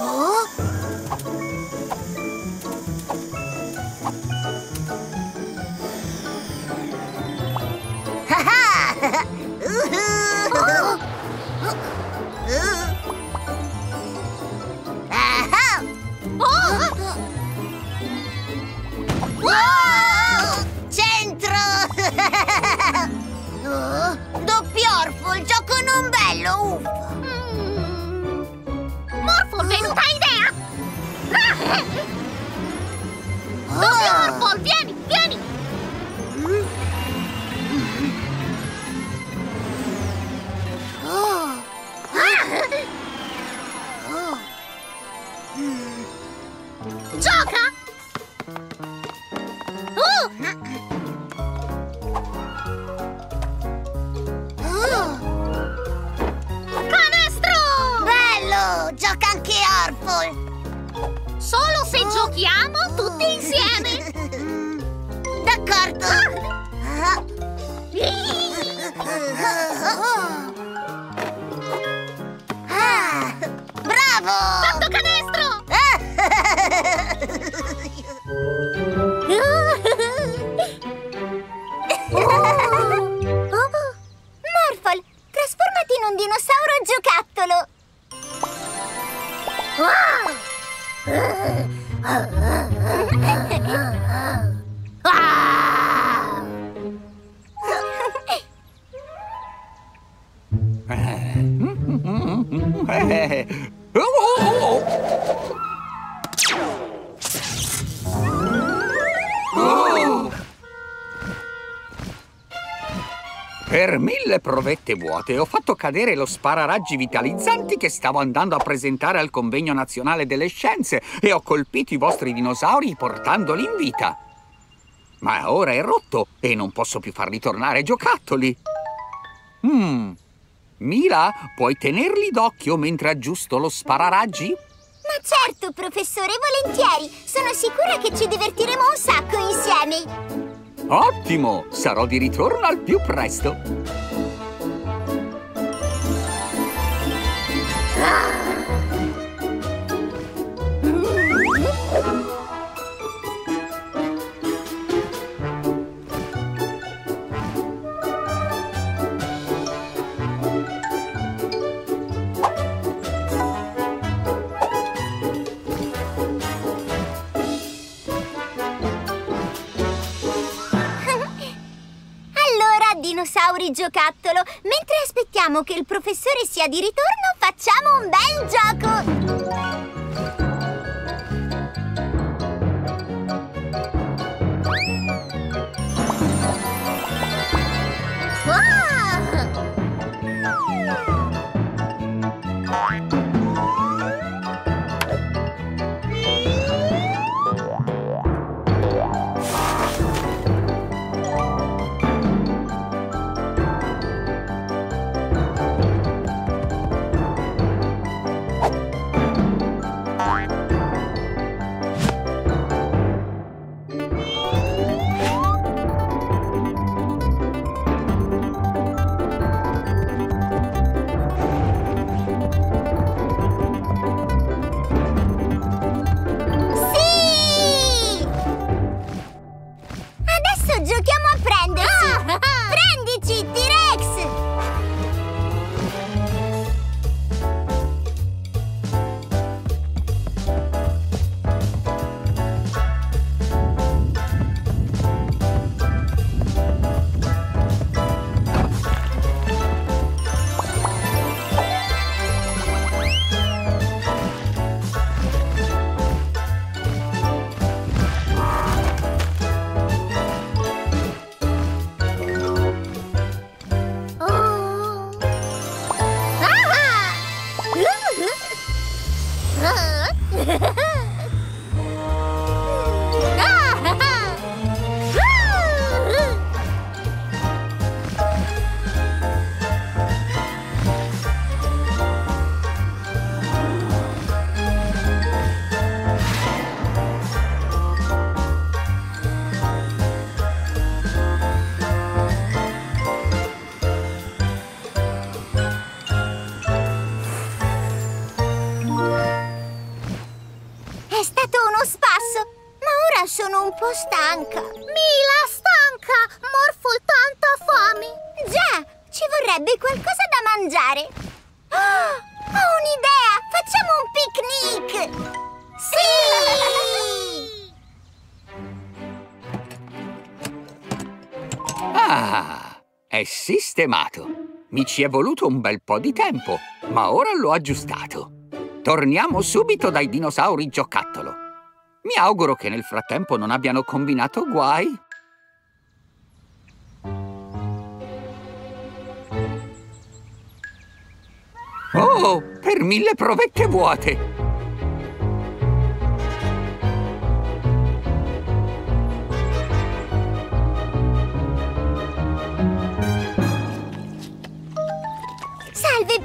Oh! Oh! Centro! oh, doppio Orful, gioco non bello, mm. Morfo, venuta idea! Ah! Oh! Provette vuote ho fatto cadere lo spararaggi vitalizzanti che stavo andando a presentare al Convegno Nazionale delle Scienze e ho colpito i vostri dinosauri portandoli in vita. Ma ora è rotto e non posso più farli tornare giocattoli. Hmm. Mila, puoi tenerli d'occhio mentre aggiusto lo spararaggi? Ma certo, professore, volentieri! Sono sicura che ci divertiremo un sacco insieme! Ottimo! Sarò di ritorno al più presto. Allora, giocattolo, mentre aspettiamo che il professore sia di ritorno, facciamo un bel gioco! È sistemato. Mi ci è voluto un bel po' di tempo, ma ora l'ho aggiustato. Torniamo subito dai dinosauri giocattolo. Mi auguro che nel frattempo non abbiano combinato guai. Oh, per mille provette vuote!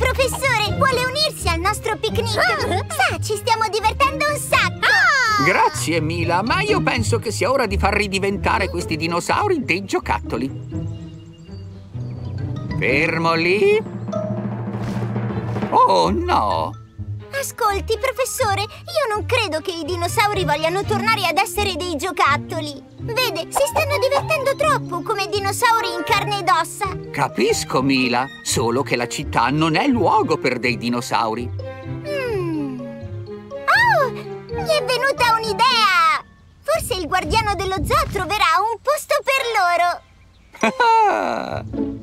Professore! Vuole unirsi al nostro picnic? Sa, ci stiamo divertendo un sacco! Grazie, Mila, ma io penso che sia ora di far ridiventare questi dinosauri dei giocattoli. Fermo lì. Oh, no! Ascolti, professore, io non credo che i dinosauri vogliano tornare ad essere dei giocattoli. Vede, si stanno divertendo troppo come dinosauri in carne ed ossa. Capisco, Mila, solo che la città non è luogo per dei dinosauri. Mm. Oh, mi è venuta un'idea! Forse il guardiano dello zoo troverà un posto per loro.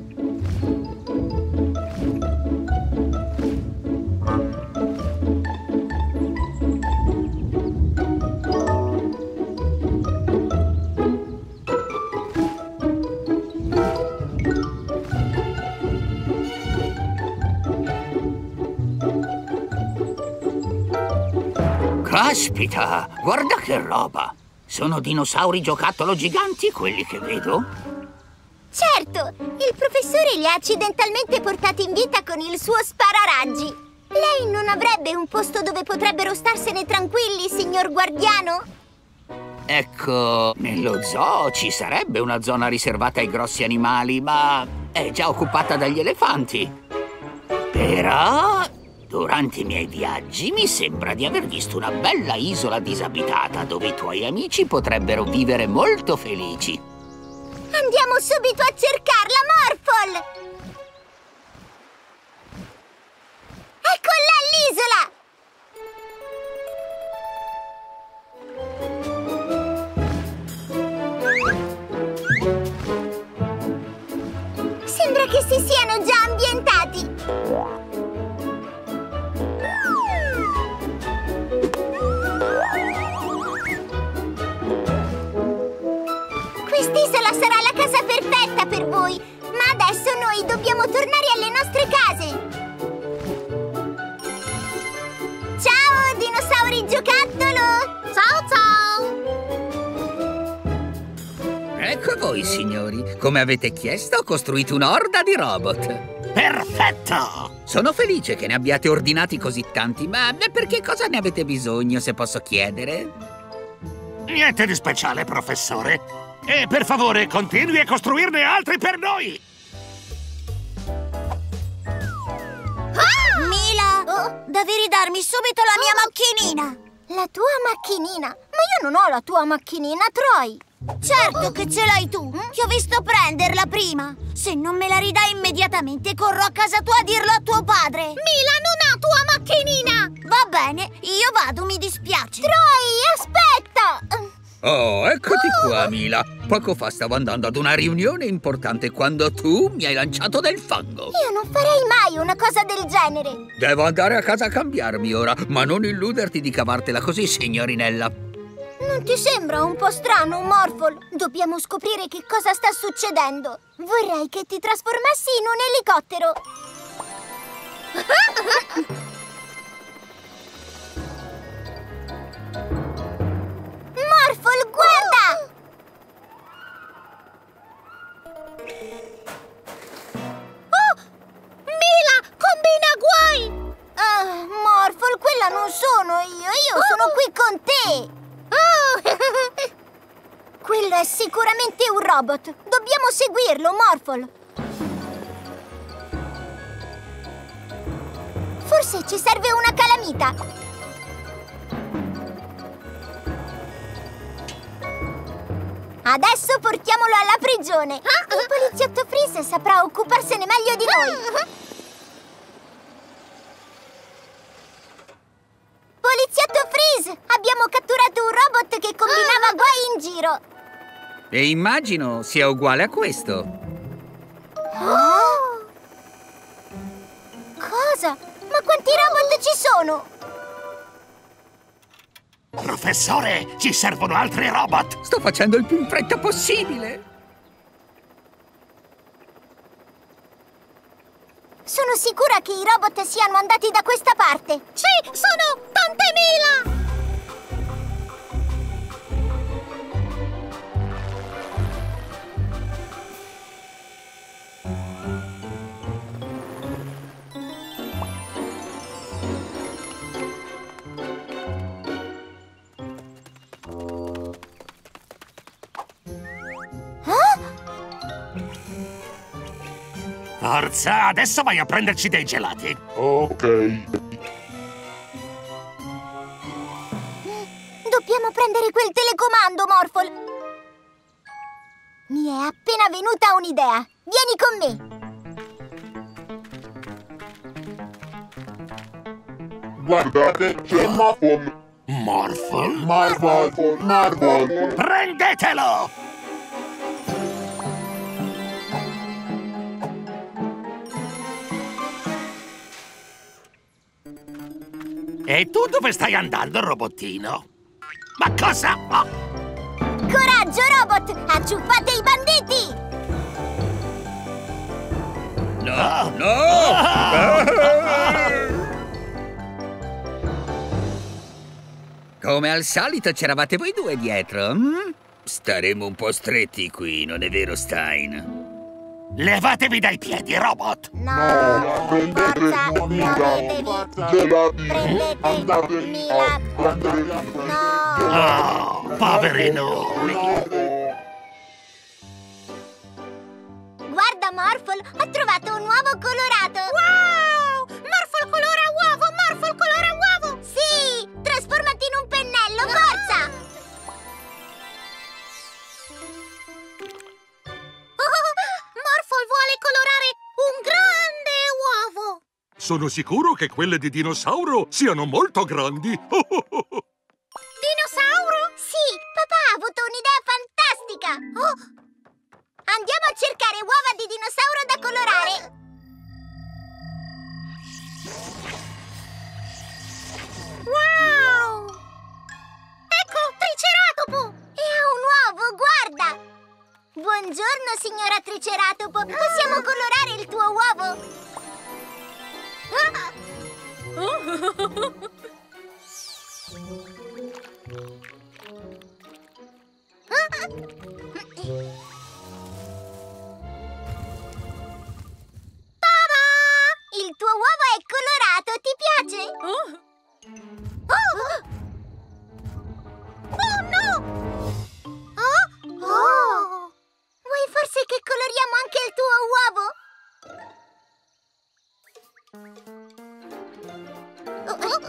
Caspita, guarda che roba! Sono dinosauri giocattolo giganti quelli che vedo? Certo, il professore li ha accidentalmente portati in vita con il suo spararaggi. Lei non avrebbe un posto dove potrebbero starsene tranquilli, signor guardiano? Ecco, nello zoo ci sarebbe una zona riservata ai grossi animali, ma è già occupata dagli elefanti. Però, durante i miei viaggi mi sembra di aver visto una bella isola disabitata dove i tuoi amici potrebbero vivere molto felici. Andiamo subito a cercarla, Morphle! Ecco là l'isola! Sembra che si siano già ambientati! Quest'isola sarà la casa perfetta per voi! Ma adesso noi dobbiamo tornare alle nostre case! Ciao, dinosauri giocattolo! Ciao, ciao! Ecco voi, signori. Come avete chiesto, ho costruito un'orda di robot. Perfetto! Sono felice che ne abbiate ordinati così tanti, ma perché cosa ne avete bisogno, se posso chiedere? Niente di speciale, professore. E per favore, continui a costruirne altri per noi! Mila, Oh. devi ridarmi subito la mia macchinina. La tua macchinina? Ma io non ho la tua macchinina, Troy! Certo che ce l'hai tu. Ti ho visto prenderla prima. Se non me la ridai immediatamente, corro a casa tua a dirlo a tuo padre. Mila non ha tua macchinina! Va bene, io vado, mi dispiace. Troy, aspetta! Oh, eccoti qua, Mila. Poco fa stavo andando ad una riunione importante quando tu mi hai lanciato nel fango. Io non farei mai una cosa del genere! Devo andare a casa a cambiarmi ora, ma non illuderti di cavartela così, signorinella. Non ti sembra un po' strano, Morphle? Dobbiamo scoprire che cosa sta succedendo. Vorrei che ti trasformassi in un elicottero. Morphle, guarda! Oh! Mila, combina guai! Ah, Morphle, quella non sono io. Io sono qui con te. Oh! Quello è sicuramente un robot. Dobbiamo seguirlo, Morphle. Forse ci serve una calamita. Adesso portiamolo alla prigione. Il poliziotto Freeze saprà occuparsene meglio di noi. Poliziotto Freeze! Abbiamo catturato un robot che combinava guai in giro. E immagino sia uguale a questo. Oh! Cosa? Ma quanti robot ci sono? Professore, ci servono altri robot! Sto facendo il più in fretta possibile. Sono sicura che i robot siano andati da questa parte. Sì, sono tante Forza, adesso vai a prenderci dei gelati. Ok. Dobbiamo prendere quel telecomando, Morphle! Mi è appena venuta un'idea! Vieni con me! Guardate, c'è Muffin. Morphle? Marvel, Marvel. Prendetelo! E tu dove stai andando, robottino? Ma cosa? Oh, Coraggio, robot! Acciuffate i banditi! No, no! Come al solito c'eravate voi due dietro, mm? Staremo un po' stretti qui, non è vero, Stein? Levatevi dai piedi, robot! No! Prendete Forza, Mila. muovetevi! Gelati. Prendete Andate Mila. a prendere No! Oh, poveri noi! Guarda, Morphle! Ho trovato un uovo colorato! Wow! Morphle colora uovo! Morphle colora uovo! Morphle vuole colorare un grande uovo! Sono sicuro che quelle di dinosauro siano molto grandi. Dinosauro? Sì, papà ha avuto un'idea fantastica! Oh! Andiamo a cercare uova di dinosauro da colorare! Wow! Ecco, Triceratopo! E ha un uovo, guarda! Buongiorno, signora Triceratopo! Possiamo colorare il tuo uovo? Tada! Il tuo uovo è colorato, ti piace? Oh! Oh no! Oh! Oh! Vuoi forse che coloriamo anche il tuo uovo? Oh, oh.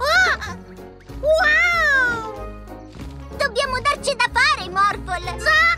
Ah! Wow! Dobbiamo darci da fare, Morphle!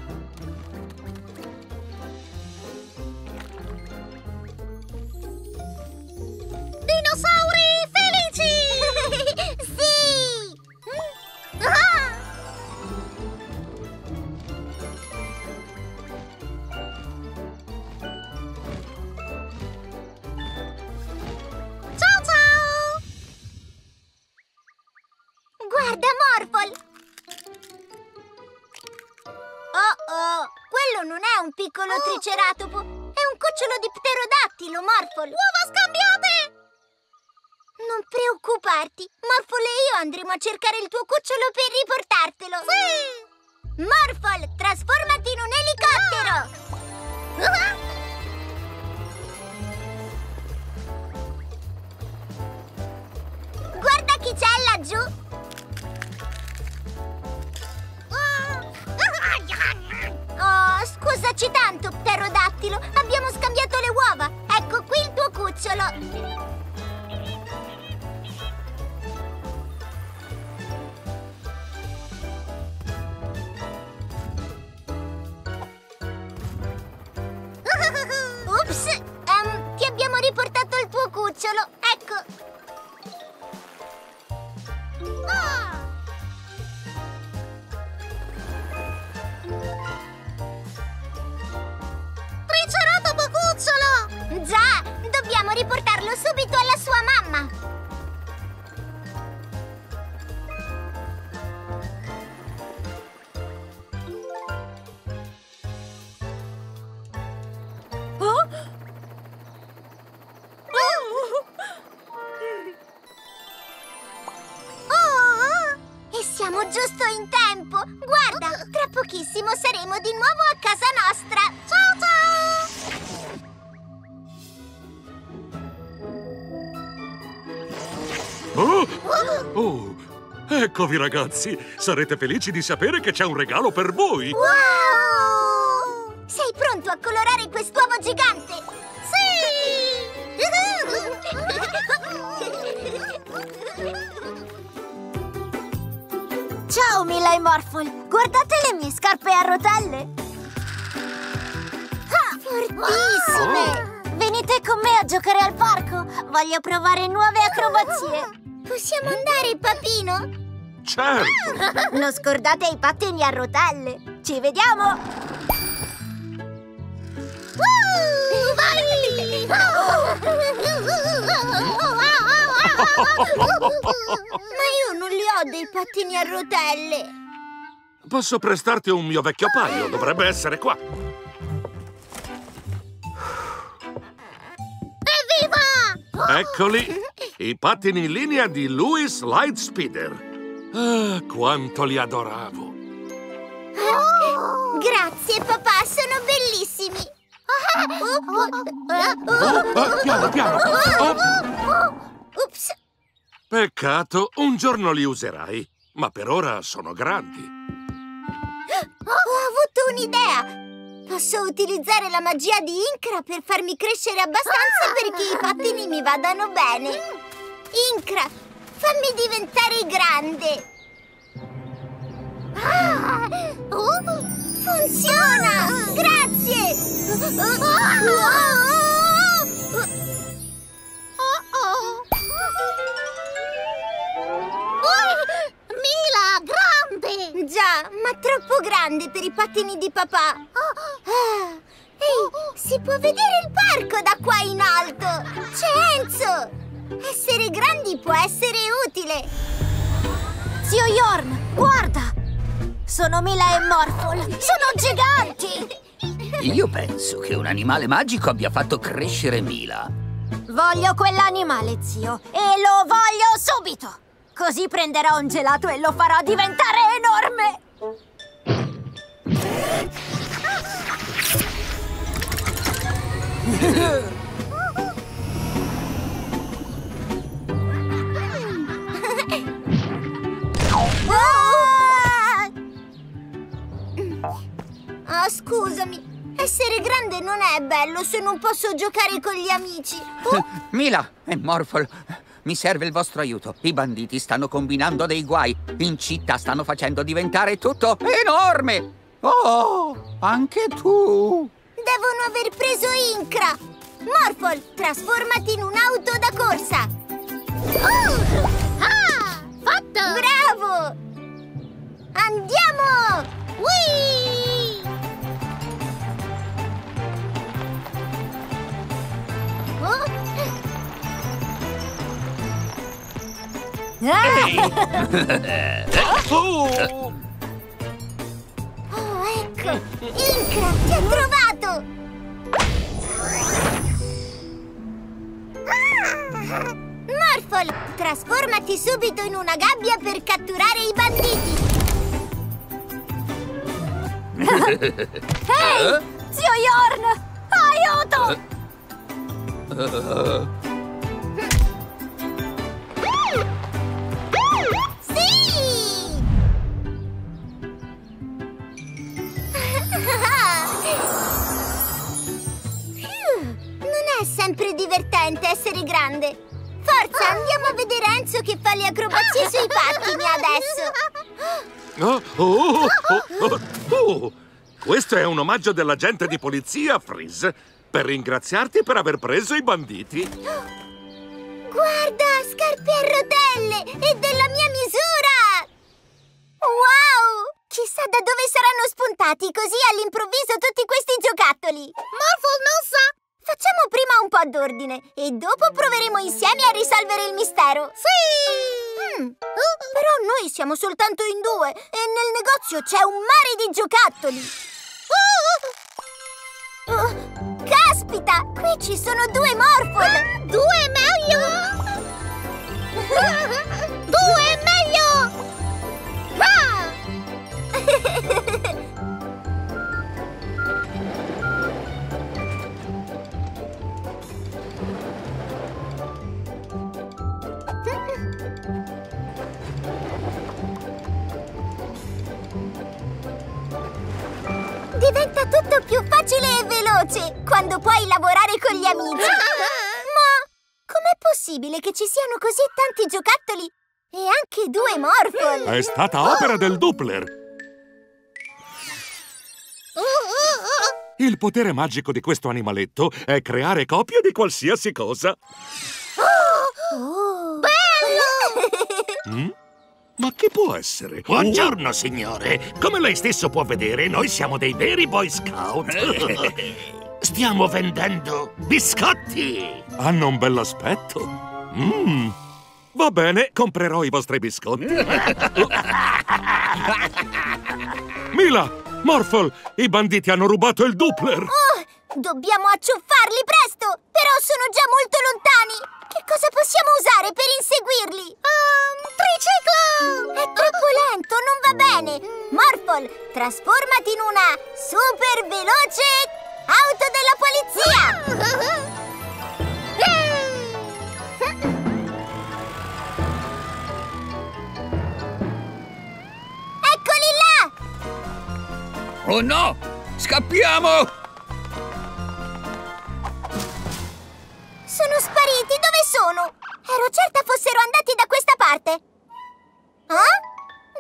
Non è un piccolo triceratopo! È un cucciolo di pterodattilo, Morphle! Uova scambiate! Non preoccuparti! Morphle e io andremo a cercare il tuo cucciolo per riportartelo! Sì! Morphle, trasformati in un elicottero! Guarda chi c'è laggiù! Oh, scusaci tanto, pterodattilo! Abbiamo scambiato le uova! Ecco qui il tuo cucciolo! Ups! Ehm, ti abbiamo riportato il tuo cucciolo! Ecco! Ah! Già! Dobbiamo riportarlo subito alla sua mamma! Oh! E siamo giusto in tempo! Guarda, tra pochissimo saremo di nuovo a casa nostra! Ciao ciao! Oh! Oh! Eccovi ragazzi, sarete felici di sapere che c'è un regalo per voi. Wow! Sei pronto a colorare quest'uovo gigante? Sì! Ciao Mila e Morphle! Guardate le mie scarpe a rotelle! Fortissime! Venite con me a giocare al parco! Voglio provare nuove acrobazie! Possiamo andare, papino? Certo! Non scordate i pattini a rotelle! Ci vediamo! Ma io non li ho dei pattini a rotelle! Posso prestarti un mio vecchio paio? Dovrebbe essere qua. Evviva! Eccoli, i pattini in linea di Louis Lightspeeder. Ah, quanto li adoravo. Grazie, papà, sono bellissimi! Oh, ah, piano, piano. Oh, Ups! peccato, un giorno li userai. Ma per ora sono grandi. Ho avuto un'idea! Posso utilizzare la magia di Incra per farmi crescere abbastanza perché i pattini mi vadano bene! Incra, fammi diventare grande! Ah! Oh, funziona! Grazie! Mila, grande! Già, ma troppo grande per i pattini di papà! Ah, Ehi, si può vedere il parco da qua in alto! C'è Enzo! Essere grandi può essere utile! Zio Yorn, guarda! Sono Mila e Morphle! Sono giganti! Io penso che un animale magico abbia fatto crescere Mila. Voglio quell'animale, zio, e lo voglio subito! Così prenderò un gelato e lo farò diventare enorme! Ah, scusami! Essere grande non è bello se non posso giocare con gli amici! Oh, Mila e Morphle, mi serve il vostro aiuto. I banditi stanno combinando dei guai. In città stanno facendo diventare tutto enorme. Oh, anche tu. devono aver preso Incra! Morphle, trasformati in un'auto da corsa! Ah! Fatto! Bravo! Andiamo! Oh! Oh, ecco! Incra, ti ha trovato! Morphle, trasformati subito in una gabbia per catturare i banditi! Ehi! Zio Yorn! Aiuto! Andiamo a vedere Enzo che fa le acrobazie sui pattini adesso. Oh, oh, oh, oh, oh. Questo è un omaggio dell'agente di polizia, Freeze, per ringraziarti per aver preso i banditi. Guarda, scarpe a rotelle! È della mia misura! Wow! Chissà da dove saranno spuntati così all'improvviso tutti questi giocattoli! Morphle non sa! Facciamo prima un po' d'ordine e dopo proveremo insieme a risolvere il mistero. Sì! però noi siamo soltanto in due e nel negozio c'è un mare di giocattoli. Oh, caspita! Qui ci sono due Morphle! Due è meglio! due è meglio! tutto più facile e veloce quando puoi lavorare con gli amici. Ma com'è possibile che ci siano così tanti giocattoli e anche due Morphle? È stata opera del Doppler. Il potere magico di questo animaletto è creare copie di qualsiasi cosa. Mm? Ma che può essere? Buongiorno, signore. Come lei stesso può vedere, noi siamo dei veri Boy Scout. Stiamo vendendo biscotti. Hanno un bell'aspetto. Mm. Va bene, comprerò i vostri biscotti. Mila, Morphle, i banditi hanno rubato il Doppler. Oh, dobbiamo acciuffarli presto! Però sono già molto lontani! Che cosa possiamo usare per inseguirli? Um, triciclo! È troppo lento, non va bene! Morphle, trasformati in una super veloce auto della polizia! Eccoli là! Oh no! Scappiamo! Sono spariti, dove sono? Ero certa fossero andati da questa parte. Ah?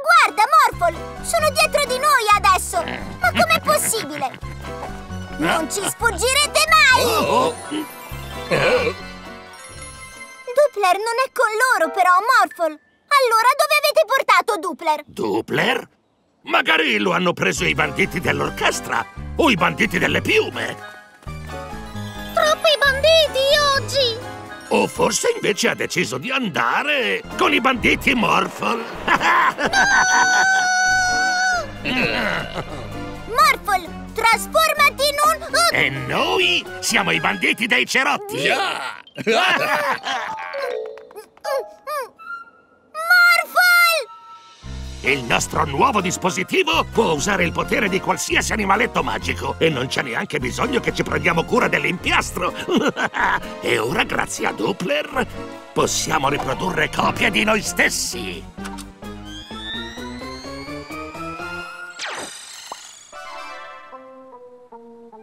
Guarda, Morphle, sono dietro di noi adesso. Ma com'è possibile? Non ci sfuggirete mai! Dupler non è con loro, però, Morphle. Allora, dove avete portato Dupler? Dupler? Magari lo hanno preso i banditi dell'orchestra o i banditi delle piume. Troppi banditi oggi! O forse invece ha deciso di andare con i banditi Morphle. Morphle, trasformati in un... E noi siamo i banditi dei cerotti. Già! Morphle! Il nostro nuovo dispositivo può usare il potere di qualsiasi animaletto magico e non c'è neanche bisogno che ci prendiamo cura dell'impiastro. e ora, grazie a Doppler, possiamo riprodurre copie di noi stessi.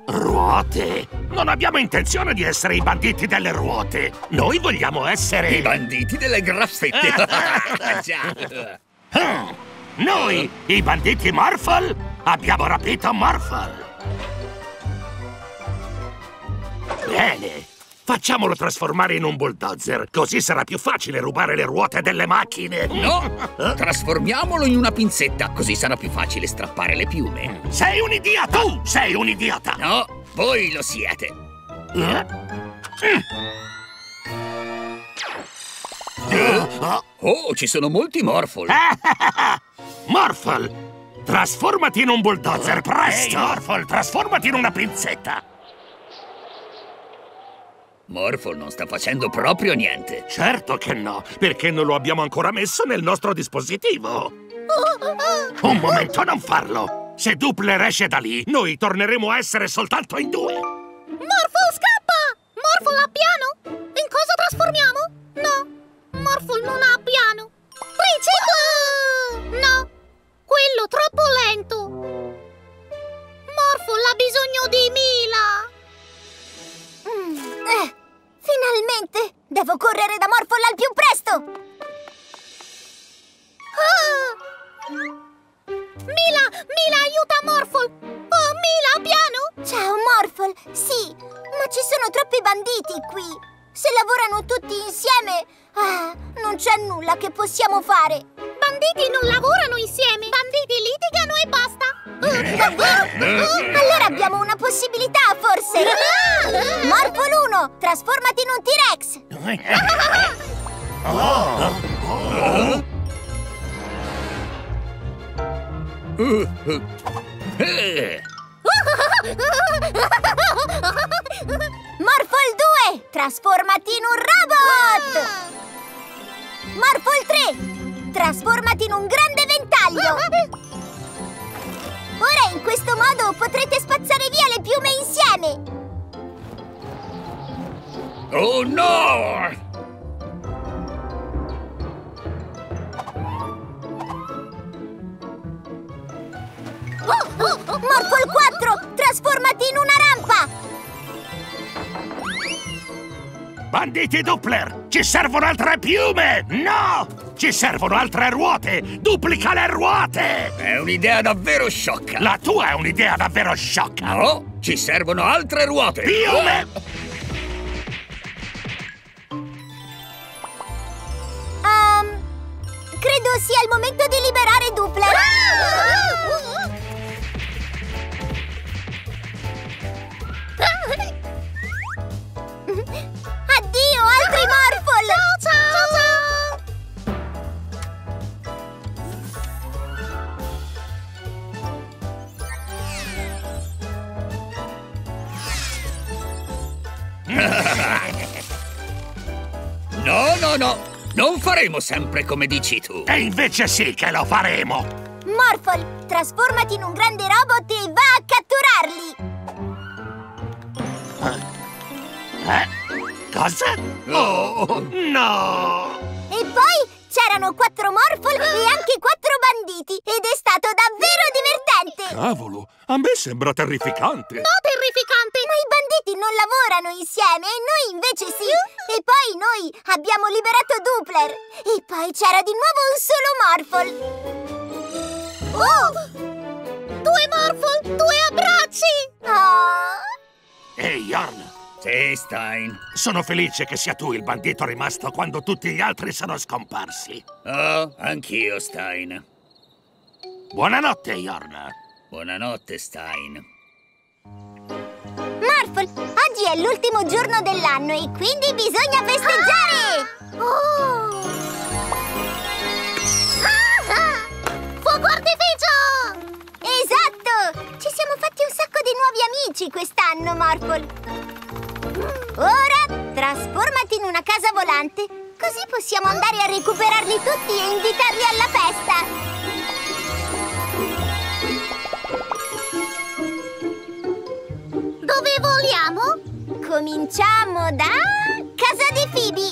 Ruote? Non abbiamo intenzione di essere i banditi delle ruote. Noi vogliamo essere... I banditi delle graffette! Noi, i banditi Morphle, abbiamo rapito Morphle. Bene, facciamolo trasformare in un bulldozer, così sarà più facile rubare le ruote delle macchine. No! Trasformiamolo in una pinzetta, così sarà più facile strappare le piume. Sei un idiota! Tu sei un idiota! No, voi lo siete. Eh? Oh, ci sono molti Morphle. Morphle, trasformati in un bulldozer, presto! Ehi, Morphle, trasformati in una pinzetta! Morphle non sta facendo proprio niente. Certo che no, perché non lo abbiamo ancora messo nel nostro dispositivo. Un momento, non farlo! Se Doppler esce da lì, noi torneremo a essere soltanto in due. Morphle scappa! Morphle ha piano? In cosa trasformiamo? No, Morphle non ha piano. Triciclo! No, quello troppo lento. Morphle ha bisogno di Mila. Mm, eh, finalmente! Devo correre da Morphle al più presto! Ah! Mila! Mila, aiuta Morphle! Oh, Mila, piano! Ciao, Morphle! Sì, ma ci sono troppi banditi qui! Se lavorano tutti insieme, ah, non c'è nulla che possiamo fare! Banditi non lavorano insieme! Banditi litigano e basta! Oh, allora abbiamo una possibilità, forse! Morphle 1, trasformati in un T-Rex! Eh, Morphle 2, trasformati in un robot! Morphle 3, trasformati in un grande ventaglio! Ora in questo modo potrete spazzare via le piume insieme! Oh no! Morphle 4, trasformati Banditi Doppler! Ci servono altre piume! No! Ci servono altre ruote! Duplica le ruote! È un'idea davvero sciocca! La tua è un'idea davvero sciocca! No, ci servono altre ruote! Piume! Um, credo sia il momento di liberare Dupler. Addio, altri Morphol! Ciao, ciao! No, no, no! Non faremo sempre come dici tu! E invece sì che lo faremo! Morphol, trasformati in un grande robot e va a catturarli! Eh? Cosa? Oh! No! E poi c'erano quattro Morphol e anche quattro banditi ed è stato davvero divertente! Cavolo, a me sembra terrificante. No, terrificante! Ma i banditi non lavorano insieme e noi invece sì! E poi noi abbiamo liberato Dupler! E poi c'era di nuovo un solo Morphol! Oh! Due Morphol! Due abbracci! Oh! Ehi, Yarn! Sì, Stein. Sono felice che sia tu il bandito rimasto quando tutti gli altri sono scomparsi. Oh, anch'io, Stein. Buonanotte, Yarn. Buonanotte, Stein. Morphol, oggi è l'ultimo giorno dell'anno e quindi bisogna festeggiare! Oh! Fuoco artificio! Esatto! Ci siamo fatti un sacco di nuovi amici quest'anno, Morphol. Ora trasformati in una casa volante, così possiamo andare a recuperarli tutti e invitarli alla festa. Dove voliamo? Cominciamo da casa di Phoebe.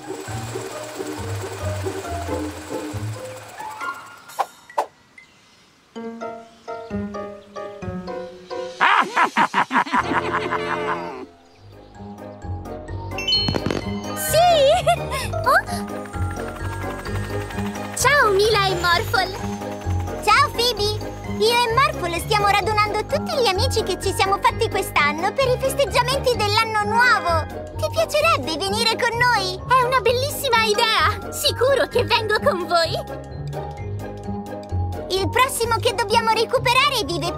Amici che ci siamo fatti quest'anno per i festeggiamenti dell'anno nuovo! Ti piacerebbe venire con noi? È una bellissima idea! Sicuro che vengo con voi! Il prossimo che dobbiamo recuperare vive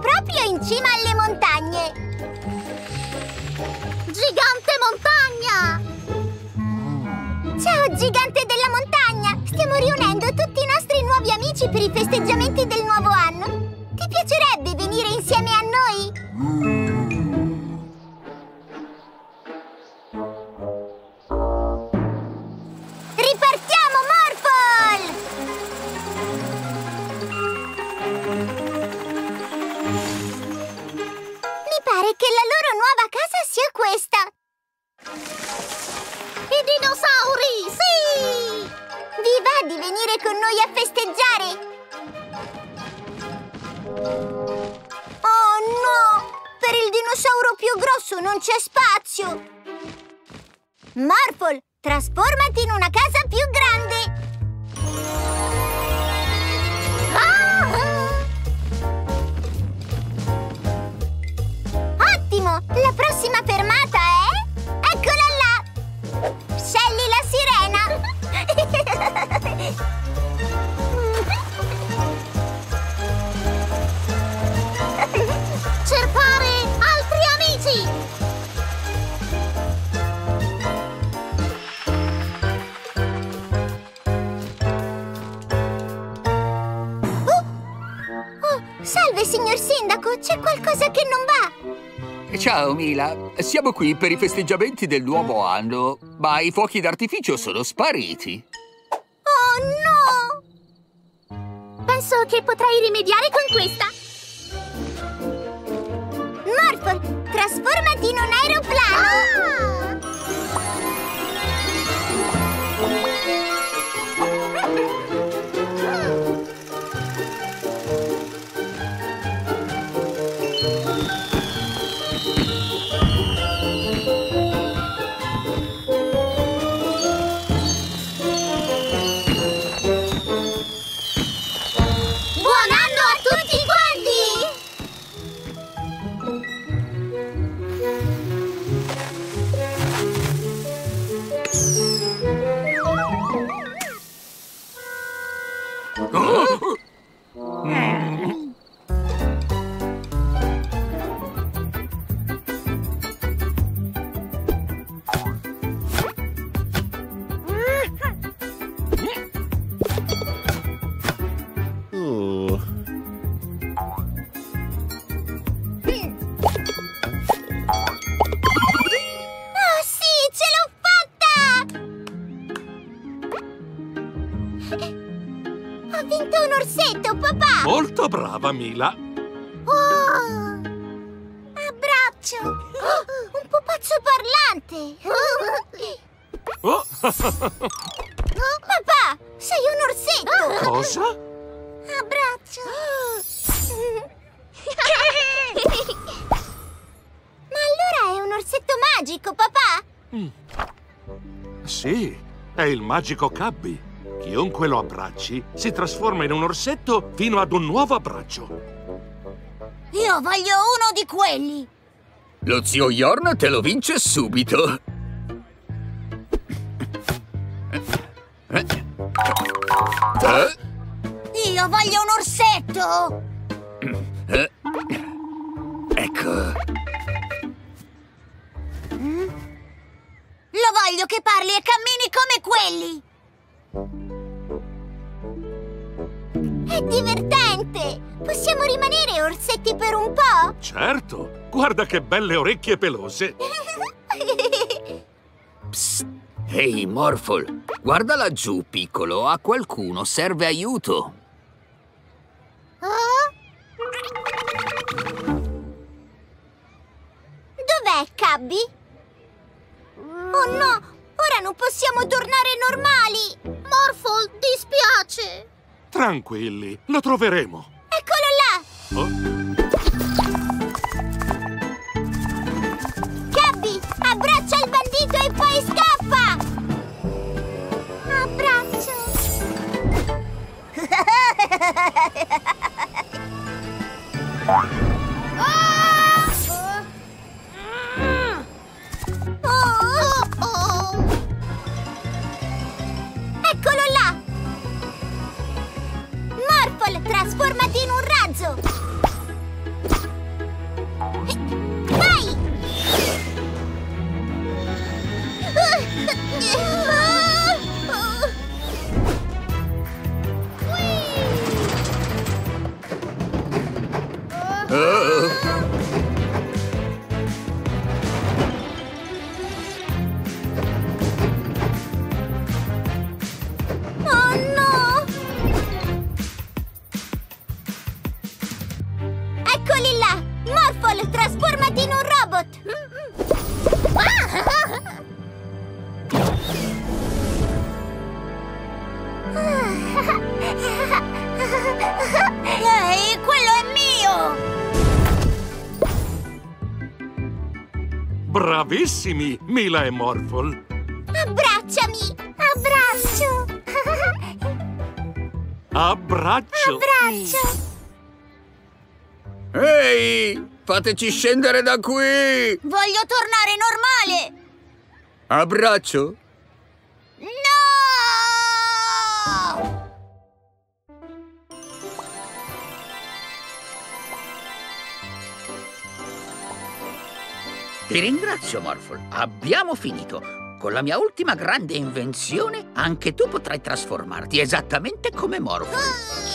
Siamo qui per i festeggiamenti del nuovo anno, ma i fuochi d'artificio sono spariti. Oh no! Penso che potrei rimediare con questa. Molto brava, Mila. Oh! Abbraccio! Oh, un pupazzo parlante! Oh, Oh, papà, sei un orsetto! cosa? Abbraccio! Ma allora è un orsetto magico, papà? Sì, è il magico Cabby. Chiunque lo abbracci si trasforma in un orsetto fino ad un nuovo abbraccio. Io voglio uno di quelli! Lo zio Yorn te lo vince subito. È divertente! Possiamo rimanere orsetti per un po'? Certo, guarda che belle orecchie pelose. Ehi, Morphle, guarda laggiù, piccolo. A qualcuno serve aiuto. Oh? Dov'è Cabby? Oh no! Ora non possiamo tornare normali! Morphle, dispiace! Tranquilli, lo troveremo. Eccolo là! Oh, Cabby, abbraccia il bandito e poi scappa! Abbraccio! Oh, trasformati in un razzo! Vai! Bravissimi, Mila e Morphle. Abbracciami! Abbraccio! Abbraccio. Abbraccio! Ehi, fateci scendere da qui! Voglio tornare normale! Abbraccio? Ti ringrazio, Morphle. Abbiamo finito. Con la mia ultima grande invenzione, anche tu potrai trasformarti esattamente come Morphle.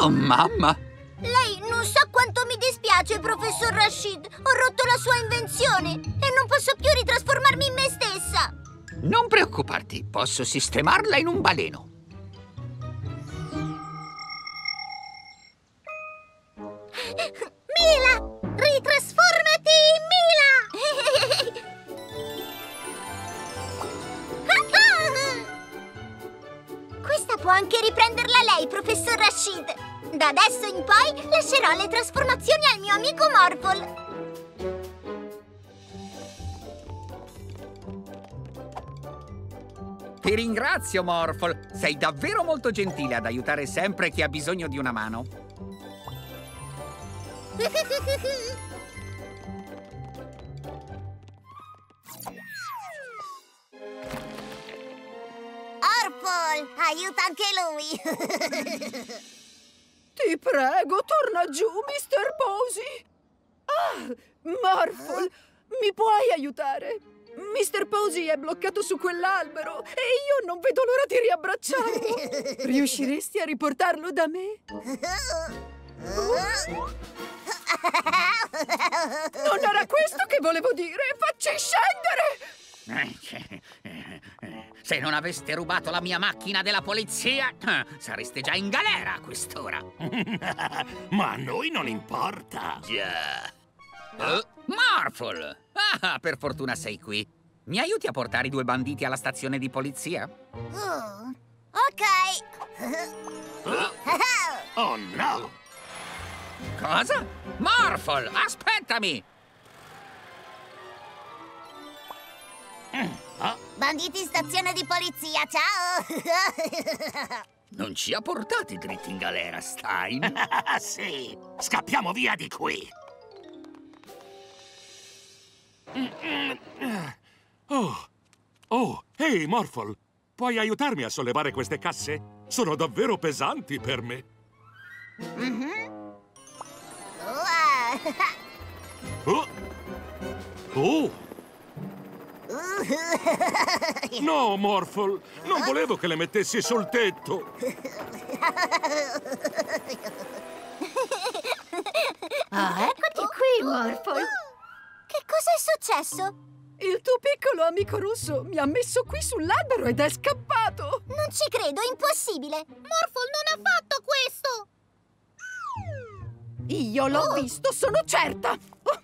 Oh, mamma! Lei non sa quanto mi dispiace, professor Rashid. Ho rotto la sua invenzione e non posso più ritrasformarmi in me stessa. Non preoccuparti, posso sistemarla in un baleno. Morphle. Ti ringrazio, Morphle. Sei davvero molto gentile ad aiutare sempre chi ha bisogno di una mano. Orphle, aiuta anche lui. Ti prego, torna giù, Mr. Posey. Morphle, mi puoi aiutare? Mr. Posey è bloccato su quell'albero e io non vedo l'ora di riabbracciarlo. Riusciresti a riportarlo da me? Non era questo che volevo dire! Facci scendere! Se non aveste rubato la mia macchina della polizia, sareste già in galera a quest'ora. Ma a noi non importa. Già. Eh, Marful! Ah, per fortuna sei qui. Mi aiuti a portare i due banditi alla stazione di polizia? Oh, ok. Oh no! Cosa? Marful, aspettami! Banditi stazione di polizia, ciao! Non ci ha portati dritti in galera, Stein. sì, scappiamo via di qui. Oh, oh, ehi, Morphle, puoi aiutarmi a sollevare queste casse? Sono davvero pesanti per me. Oh! Oh! No, Morphle, non volevo che le mettessi sul tetto. Ah, eccoti qui, Morphle. Che cosa è successo? Il tuo piccolo amico rosso mi ha messo qui sull'albero ed è scappato. Non ci credo, è impossibile! Morphle non ha fatto questo! Io l'ho visto, sono certa. Oh,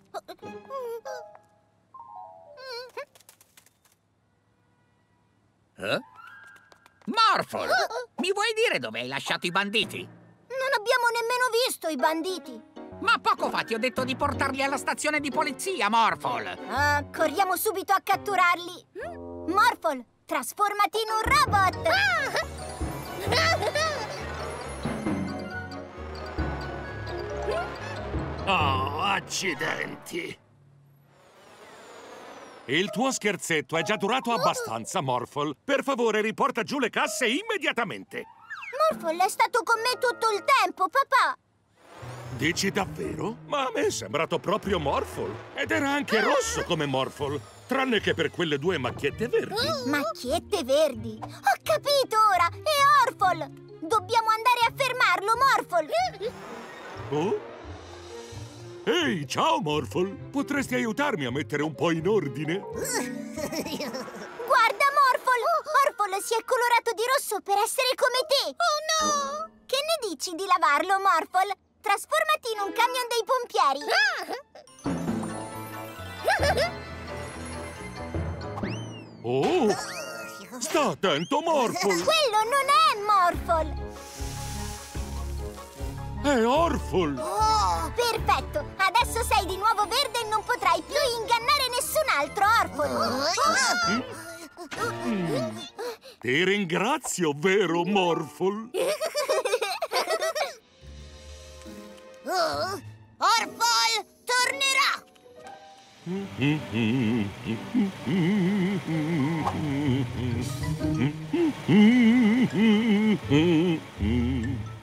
Eh? Marfol, mi vuoi dire dove hai lasciato i banditi? Non abbiamo nemmeno visto i banditi! Ma poco fa ti ho detto di portarli alla stazione di polizia, Morfol. Ah, corriamo subito a catturarli! Morphle, trasformati in un robot! Oh, accidenti. Il tuo scherzetto è già durato abbastanza, Morphle. Per favore, riporta giù le casse immediatamente. Morphle è stato con me tutto il tempo, papà! Dici davvero? Ma a me è sembrato proprio Morphle. Ed era anche rosso come Morphle. Tranne che per quelle due macchiette verdi. Macchiette verdi! Ho capito ora! È Orphle! Dobbiamo andare a fermarlo, Morphle! Oh? Ehi, ciao, Morphle. Potresti aiutarmi a mettere un po' in ordine? Guarda, Morphle! Orphle si è colorato di rosso per essere come te! Oh no! Che ne dici di lavarlo, Morphle? Trasformati in un camion dei pompieri! Oh! Sta attento, Morphle! Quello non è Morphle! È Orphle! Oh, perfetto! Adesso sei di nuovo verde e non potrai più Ti ringrazio, vero Morphle? Oh, Orfol tornerà! Oh,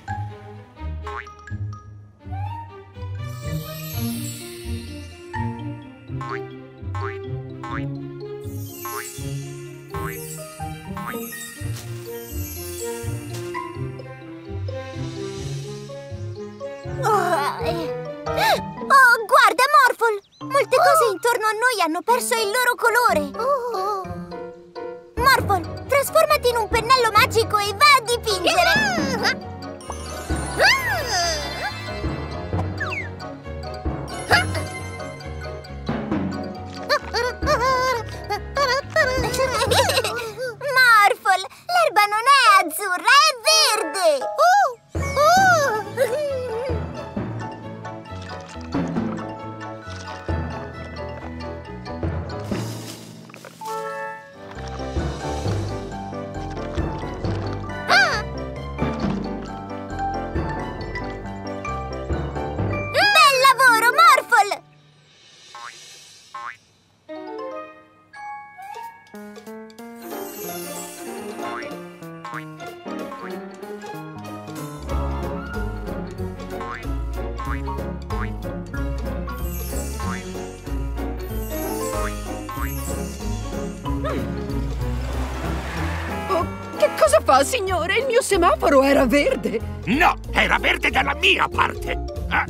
semaforo era verde! No, era verde dalla mia parte. Eh?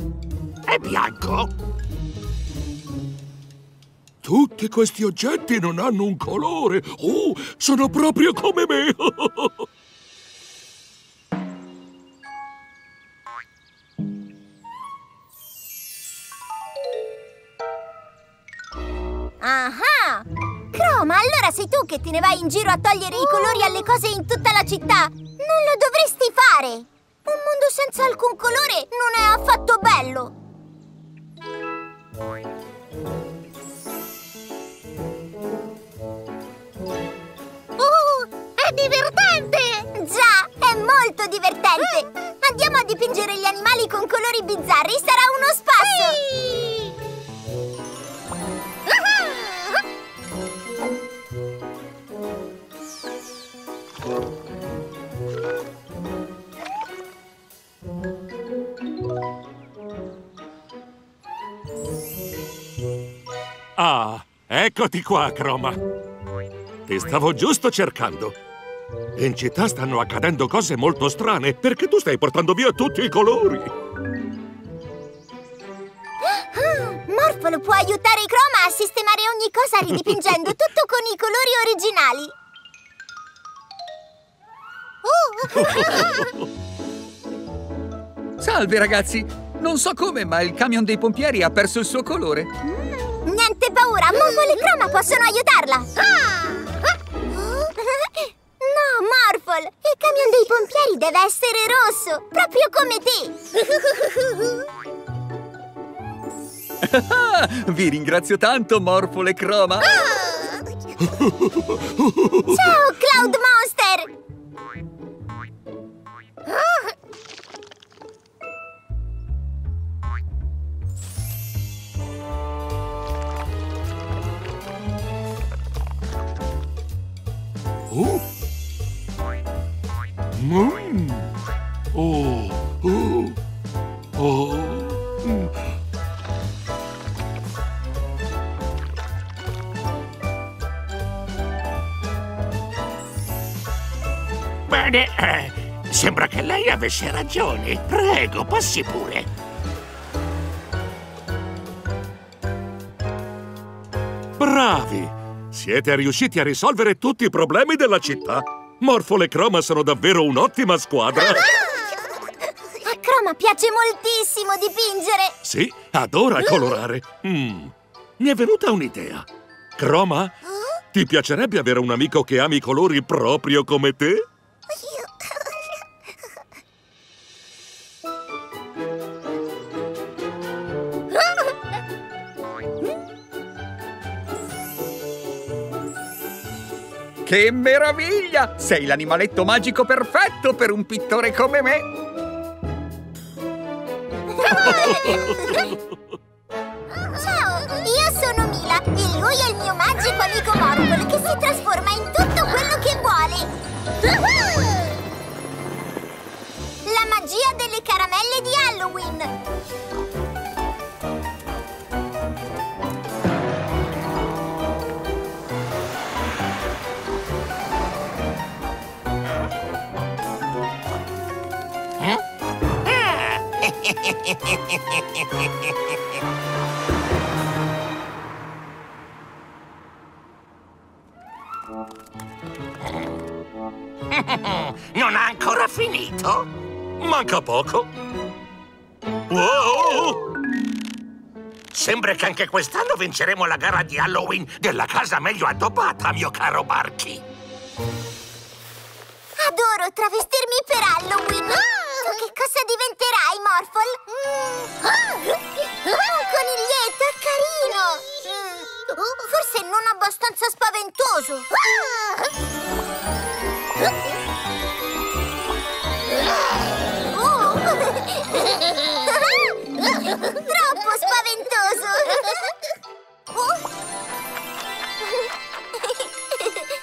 È bianco? Tutti questi oggetti non hanno un colore. Oh, sono proprio come me. Ah! Croma, allora sei tu che te ne vai in giro a togliere i colori alle cose in tutta la città? Eccoti qua, Croma. Ti stavo giusto cercando. In città stanno accadendo cose molto strane perché tu stai portando via tutti i colori. Morfolo può aiutare i Chroma a sistemare ogni cosa ridipingendo tutto con i colori originali. Salve ragazzi! Non so come, ma il camion dei pompieri ha perso il suo colore. Morfolo e Chroma possono aiutarla. No, Morfol, il camion dei pompieri deve essere rosso, proprio come te. Ah, vi ringrazio tanto, Morfole e Croma. Ciao, avesse ragione. Prego, passi pure. Bravi! Siete riusciti a risolvere tutti i problemi della città. Morfole e Croma sono davvero un'ottima squadra. A Chroma piace moltissimo dipingere. Sì, adora colorare. Mm. Mi è venuta un'idea. Croma, ti piacerebbe avere un amico che ami i colori proprio come te? Che meraviglia! Sei l'animaletto magico perfetto per un pittore come me! Ciao, io sono Mila e lui è il mio magico amico Morphle che si trasforma in tutto quello che vuole. La magia delle caramelle di Halloween. Non ha ancora finito? Manca poco. Wow! Sembra che anche quest'anno vinceremo la gara di Halloween della casa meglio addobbata, mio caro Barky. Adoro travestirmi per Halloween. Tu che cosa diventerai, Morphle? Un coniglietto, carino. Forse non abbastanza spaventoso. Oh. Troppo spaventoso. Oh.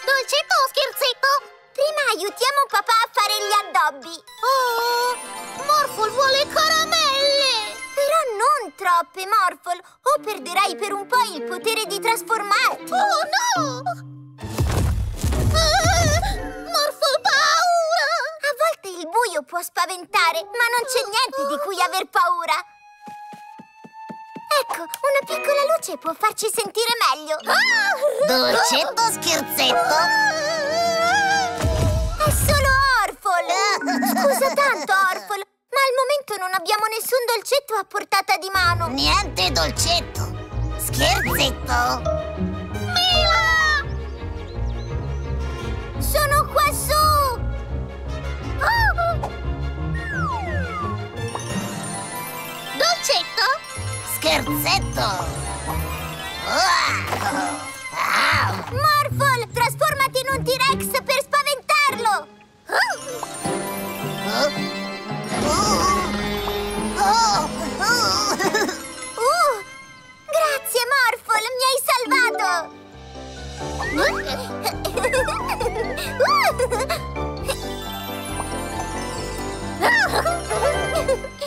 Dolcetto o scherzetto? Prima aiutiamo papà a fare gli addobbi. Oh, Morphle vuole caramelle! Però non troppe, Morphle, o perderai per un po' il potere di trasformarti. Oh no! Morphle paura! A volte il buio può spaventare, ma non c'è niente di cui aver paura. Ecco, una piccola luce può farci sentire meglio. Dolcetto o scherzetto? È solo Orfol! Scusa tanto, Orfol, ma al momento non abbiamo nessun dolcetto a portata di mano. Niente dolcetto. Scherzetto? Mila! Sono qua su! Oh! Dolcetto? Scherzetto? Uah! Ah! Morphle, trasformati in un T-Rex per spaventarlo! Oh! Uh, grazie, Morphle, mi hai salvato!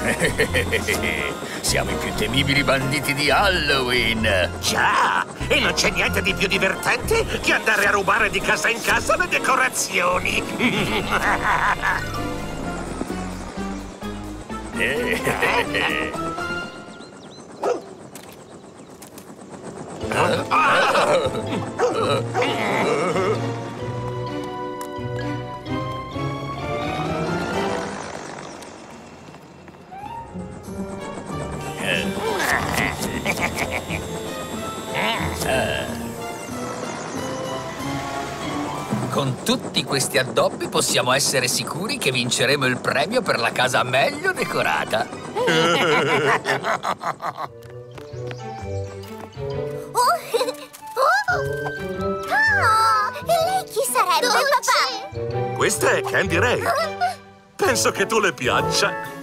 Siamo i più temibili banditi di Halloween! Già! E non c'è niente di più divertente che andare a rubare di casa in casa le decorazioni. Con tutti questi addobbi possiamo essere sicuri che vinceremo il premio per la casa meglio decorata. Oh! Oh! Ah, e lei chi sarebbe, papà? Questa è Candy Ray. Penso che tu le piaccia.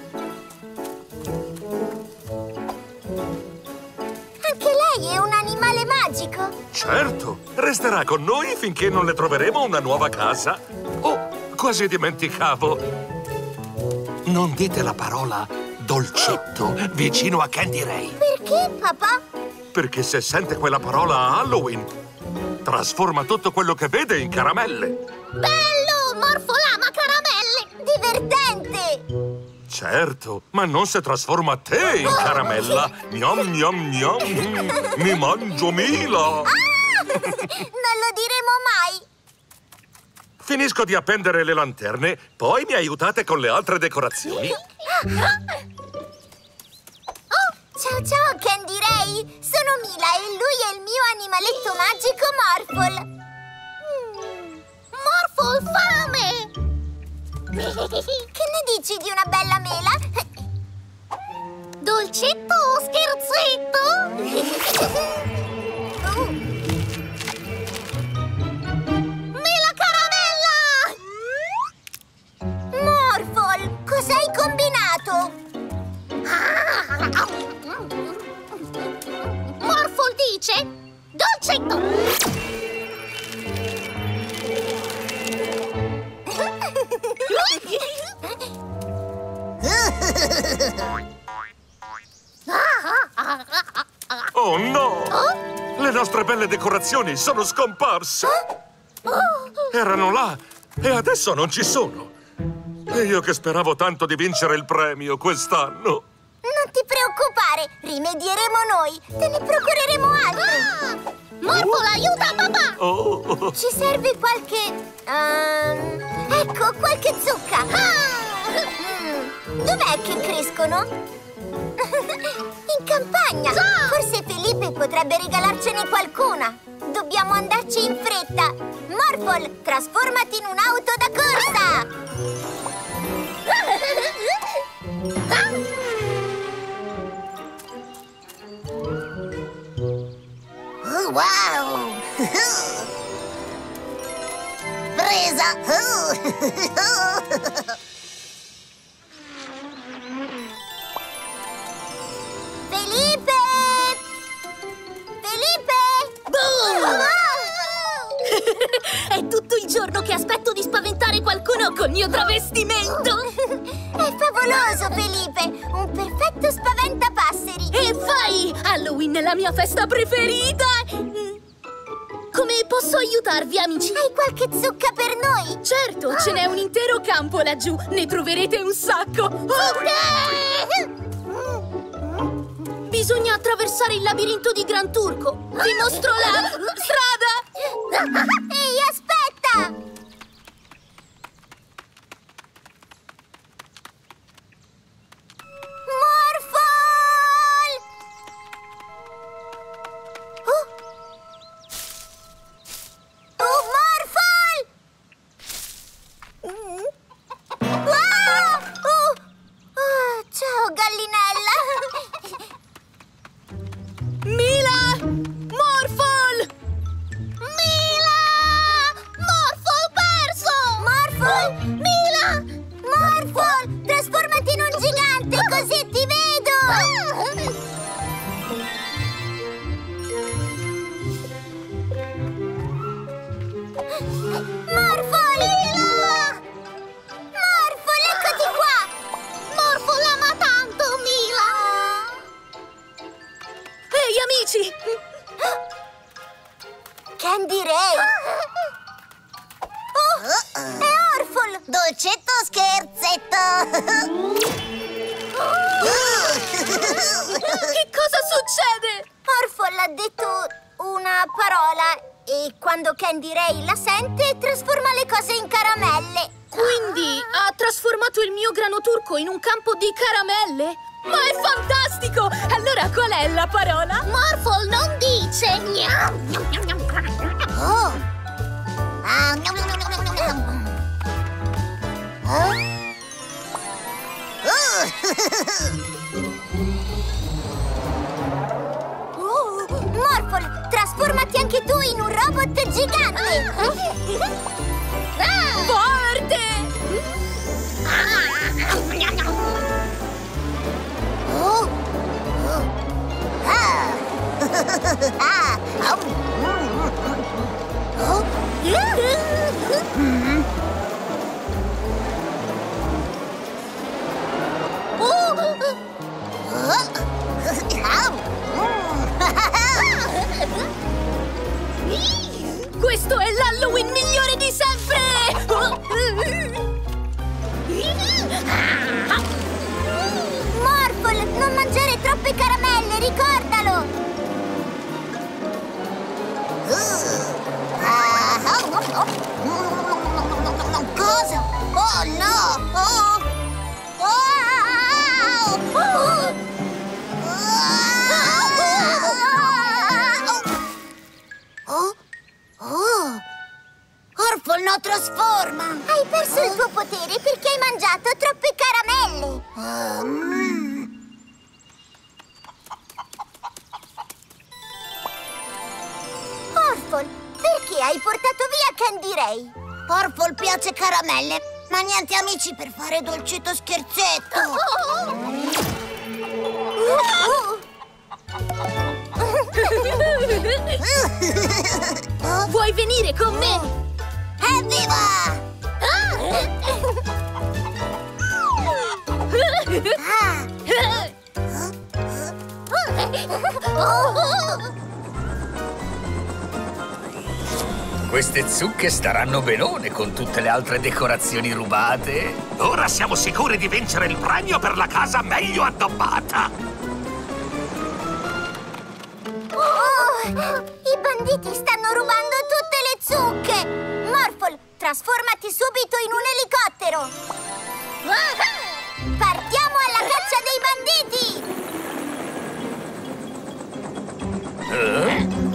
Anche lei è un animale magico. Certo, resterà con noi finché non le troveremo una nuova casa. Oh, quasi dimenticavo. Non dite la parola dolcetto vicino a Candy Ray, Perché, papà? perché se sente quella parola a Halloween, trasforma tutto quello che vede in caramelle. Bello! Morphle ama caramelle! Divertente! Certo, ma non se trasforma te in caramella. Gnam gnam gnam. Mi mangio Mila. Non lo diremo mai! Finisco di appendere le lanterne, poi mi aiutate con le altre decorazioni. Oh, ciao ciao, Candy Ray! Sono Mila e lui è il mio animaletto magico Morphle! Mm, Morphle, fame! che ne dici di una bella mela? Dolcetto o scherzetto? Uh. Mela caramella! Morphol, cos'hai combinato? Morfol dice dolcetto! Oh no! Le nostre belle decorazioni sono scomparse! Erano là e adesso non ci sono! E io che speravo tanto di vincere il premio quest'anno! Non ti preoccupare, rimedieremo noi. Te ne procureremo altri. Morpol, aiuta papà! Oh! Ci serve qualche... ehm, ecco, qualche zucca. Mm, Dov'è che crescono? In campagna. Forse Felipe potrebbe regalarcene qualcuna. Dobbiamo andarci in fretta. Morphle, trasformati in un'auto da corsa. Oh, wow! Presa! Felipe! Felipe! È tutto il giorno che aspetto di spaventare qualcuno col mio travestimento! È favoloso, Felipe! Un perfetto spaventapasseri! E vai! Halloween è la mia festa preferita! Come posso aiutarvi, amici? Hai qualche zucca per noi? Certo, ce n'è un intero campo laggiù! Ne troverete un sacco! Ok! Bisogna attraversare il labirinto di Gran Turco! Vi mostro la strada! Ehi, aspetta! Oh! Oh! Ah! Oh! Ah, ciao, gallinella! Mila! Morphle! Mila! Morphle perso! Morphle! Mila! Morphle! Trasformati in un gigante, così ti vedo! Ehi, amici! Candy Ray! Oh, è Orful! Dolcetto scherzetto! che cosa succede? Orful ha detto una parola e quando Candy Ray la sente trasforma le cose in caramelle. Quindi ha trasformato il mio grano turco in un campo di caramelle? Ma è fantastico! Allora qual è la parola? Morphle non dice! Oh! Oh, Morphle, trasformati anche tu in un robot gigante! Forte! Oh! Ah! Ah! Oh! Oh no! Oh! Oh! Oh! Orfol no trasforma! Hai perso il tuo potere perché hai mangiato troppe caramelle! Orfol, perché hai portato via Candy Ray? Orfol piace caramelle, ma niente amici per fare dolcetto scherzetto! Oh! Vuoi venire con me? Evviva! Queste zucche staranno benone con tutte le altre decorazioni rubate. Ora siamo sicuri di vincere il premio per la casa meglio addobbata. Oh, I banditi stanno rubando tutte le zucche! Morphle, trasformati subito in un elicottero! Partiamo alla caccia dei banditi!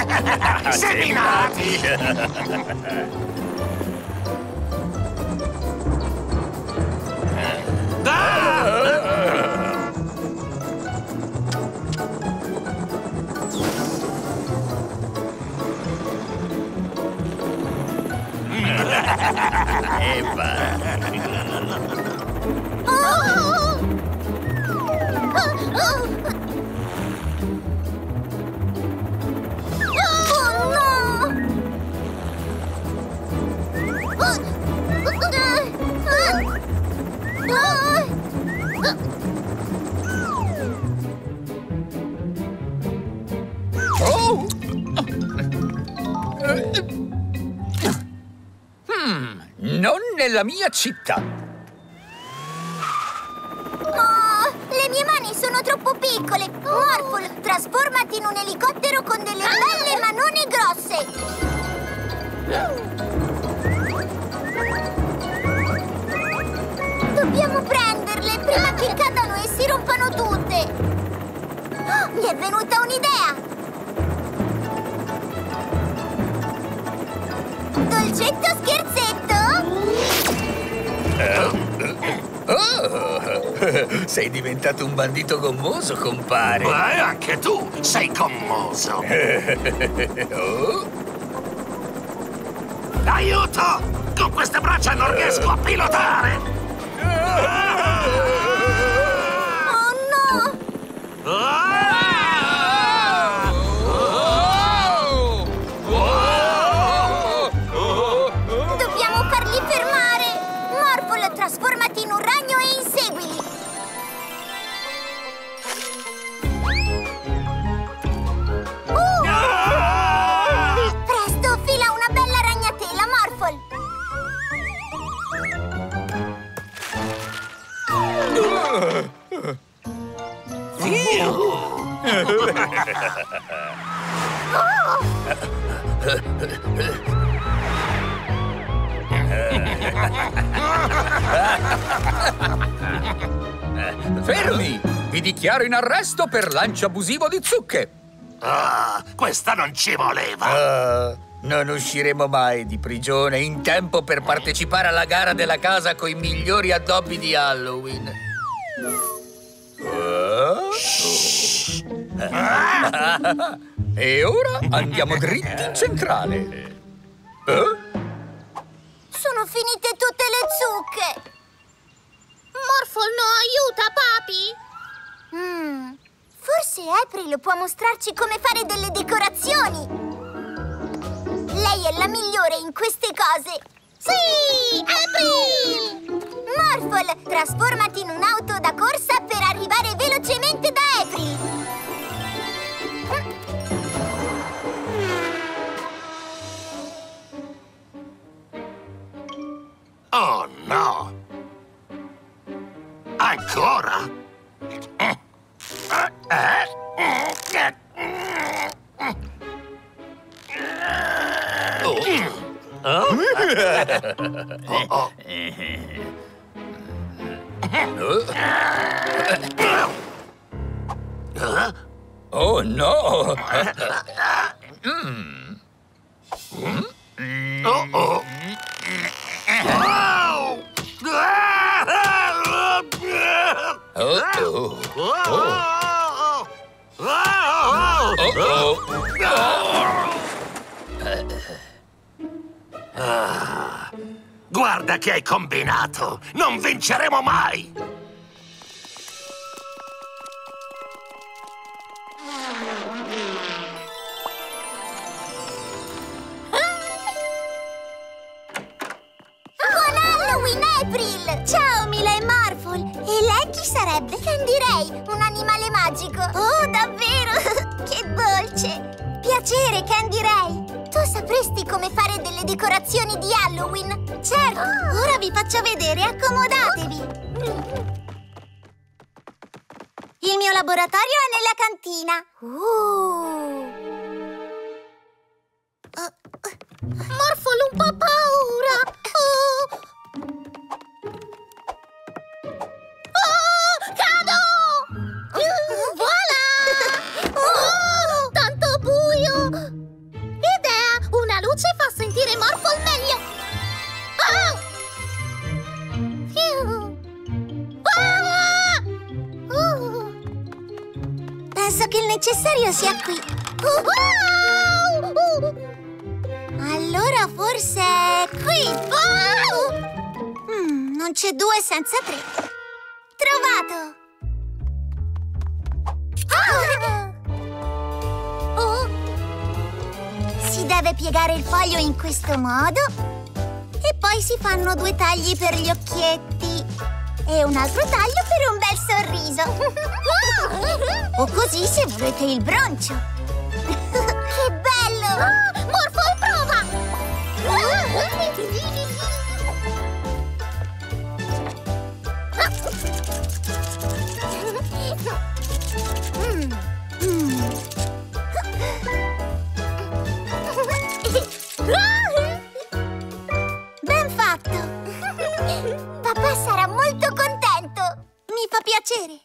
Seminati! Oh Oh! Hmm, non nella mia città. Oh, le mie mani sono troppo piccole! Morphle, trasformati in un elicottero con delle belle manone grosse! Dobbiamo prenderle prima che cadano e si rompano tutte! Oh, mi è venuta un'idea! Dolcetto scherzetto? Oh, sei diventato un bandito gommoso, compare. Beh, anche tu sei commoso. Oh, Aiuto! Con queste braccia non riesco a pilotare! Oh no! fermi! Vi dichiaro in arresto per lancio abusivo di zucche. Ah, questa non ci voleva! Ah, non usciremo mai di prigione in tempo per partecipare alla gara della casa coi migliori addobbi di Halloween. E ora andiamo dritti in centrale. Eh? Sono finite tutte le zucche! Morphle no aiuta, papi! Mm, forse April può mostrarci come fare delle decorazioni! Lei è la migliore in queste cose! Sì! April! Morphle, trasformati in un'auto da corsa per arrivare velocemente da April! Oh no! Ancora? Oh no! Oh oh! Oh oh! Oh Guarda che hai combinato! Non vinceremo mai! Buon April! Ciao, Mila e Marvel! E lei chi sarebbe? Candy Ray, un animale magico. Oh, davvero? che dolce! Piacere, Candy Ray. Tu sapresti come fare delle decorazioni di Halloween? Certo, ora vi faccio vedere, accomodatevi! Il mio laboratorio è nella cantina. Uh. Morfolo un po' paura! Oh. Oh, sentire Morfol meglio! Oh! Ah! Oh. Penso che il necessario sia qui. Uh. Allora forse è qui. Mm, non c'è due senza tre. Trovato! Deve piegare il foglio in questo modo e poi si fanno due tagli per gli occhietti e un altro taglio per un bel sorriso. o così se volete il broncio. Che bello! Morfo, prova! Ben fatto! Papà sarà molto contento. Mi fa piacere.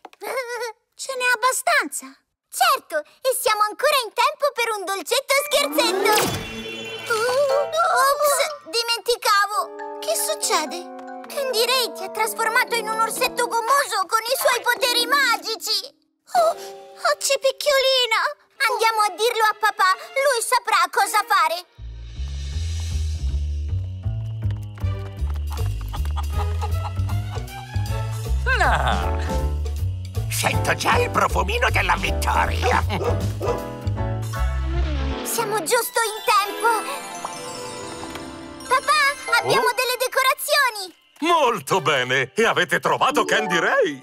Ce n'è abbastanza. Certo, e siamo ancora in tempo per un dolcetto scherzetto. Ops, dimenticavo. Che succede? Candy Ray ti ha trasformato in un orsetto gommoso con i suoi poteri magici. Oh, occi picchiolina! Andiamo a dirlo a papà, lui saprà cosa fare. Ah, sento già il profumino della vittoria. Siamo giusto in tempo. Papà, abbiamo Oh? delle decorazioni. Molto bene! E avete trovato Candy Ray?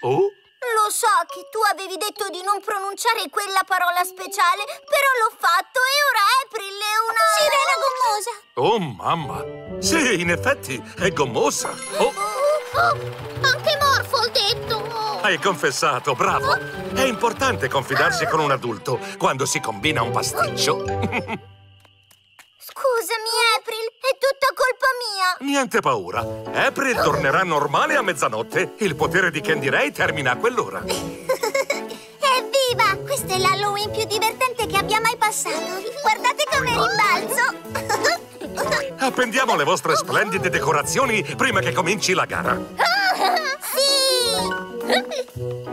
Oh? Lo so che tu avevi detto di non pronunciare quella parola speciale, però l'ho fatto e ora April è una... Sirena gommosa! Oh, mamma! Sì, in effetti, è gommosa! Oh, Oh, anche Morfo ho detto! hai confessato, bravo! È importante confidarsi con un adulto quando si combina un pasticcio. Scusami, April, è tutta colpa. Niente paura. April tornerà normale a mezzanotte. Il potere di Candy Ray termina a quell'ora. Evviva! Questo è l'Halloween più divertente che abbia mai passato! Guardate come rimbalzo! Appendiamo le vostre splendide decorazioni prima che cominci la gara. Sì!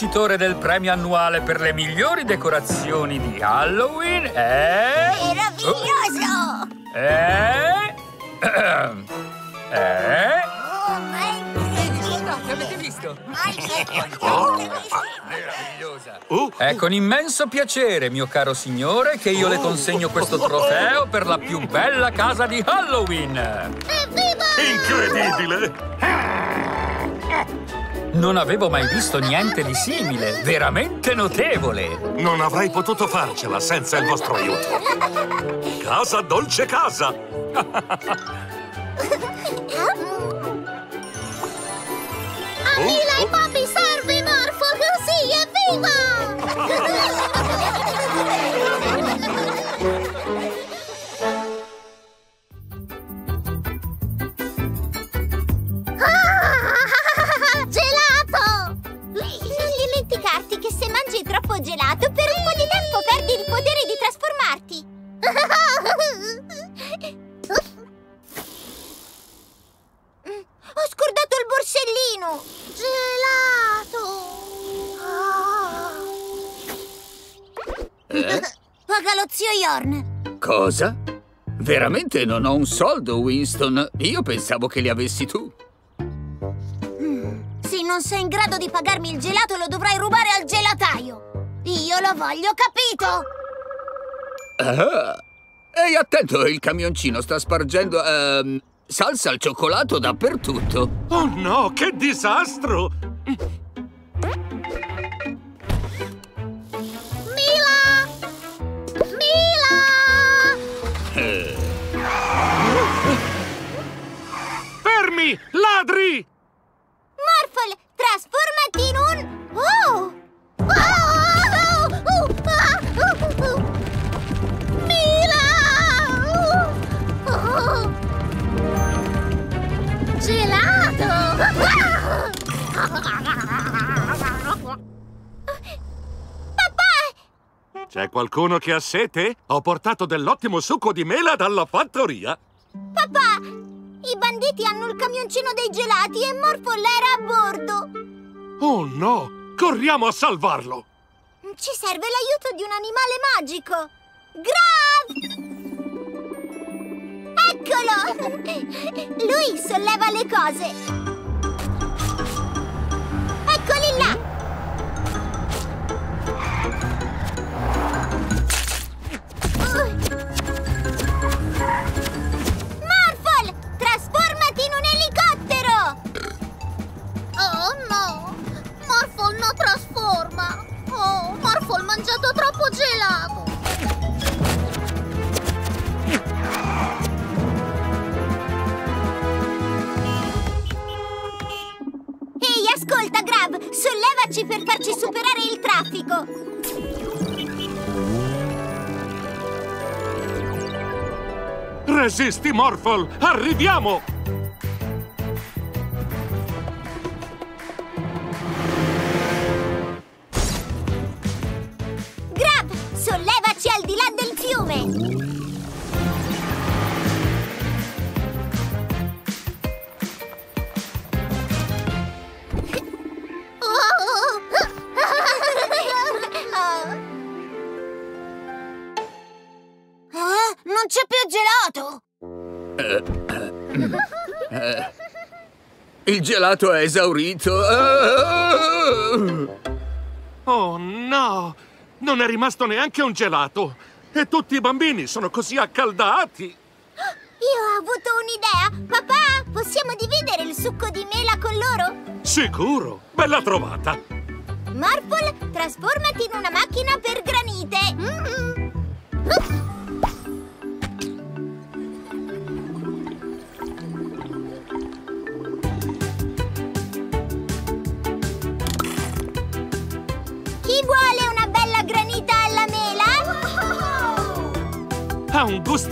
Vincitore del premio annuale per le migliori decorazioni di Halloween è... Meraviglioso! È... È... Guardate, avete visto? Meravigliosa! È con immenso piacere, mio caro signore, che io le consegno questo trofeo per la più bella casa di Halloween! Incredibile! Non avevo mai visto niente di simile, veramente notevole! Non avrei potuto farcela senza il vostro aiuto. Casa dolce casa! A Mila e Poppy serve Morfo così, evviva! gelato per un po' di tempo perdi il potere di trasformarti. Ho scordato il borsellino! Gelato! Paga lo zio Yorn. Cosa? Veramente non ho un soldo, Winston. Io pensavo che li avessi tu. Se non sei in grado di pagarmi il gelato, lo dovrai rubare al gelataio. Io lo voglio, capito? Ah. Ehi, attento, il camioncino sta spargendo ehm, salsa al cioccolato dappertutto. Oh no, che disastro! Mila! Mila! Eh, Fermi! Ladri! Morphle, trasformati in un... Oh! Oh! Oh! Gelato! Papà! C'è qualcuno che ha sete? Ho portato dell'ottimo succo di mela dalla fattoria. Papà! I banditi hanno il camioncino dei gelati e Morphle era a bordo! Oh no! Corriamo a salvarlo! Ci serve l'aiuto di un animale magico! Grav! Eccolo! Lui solleva le cose! Resisti, Morphle! Arriviamo! Gelato è esaurito. Ah! Oh no! Non è rimasto neanche un gelato! E tutti i bambini sono così accaldati! Io ho avuto un'idea! Papà, possiamo dividere il succo di mela con loro? Sicuro! Bella trovata! Morphle, trasformati in una macchina per granite! Mm.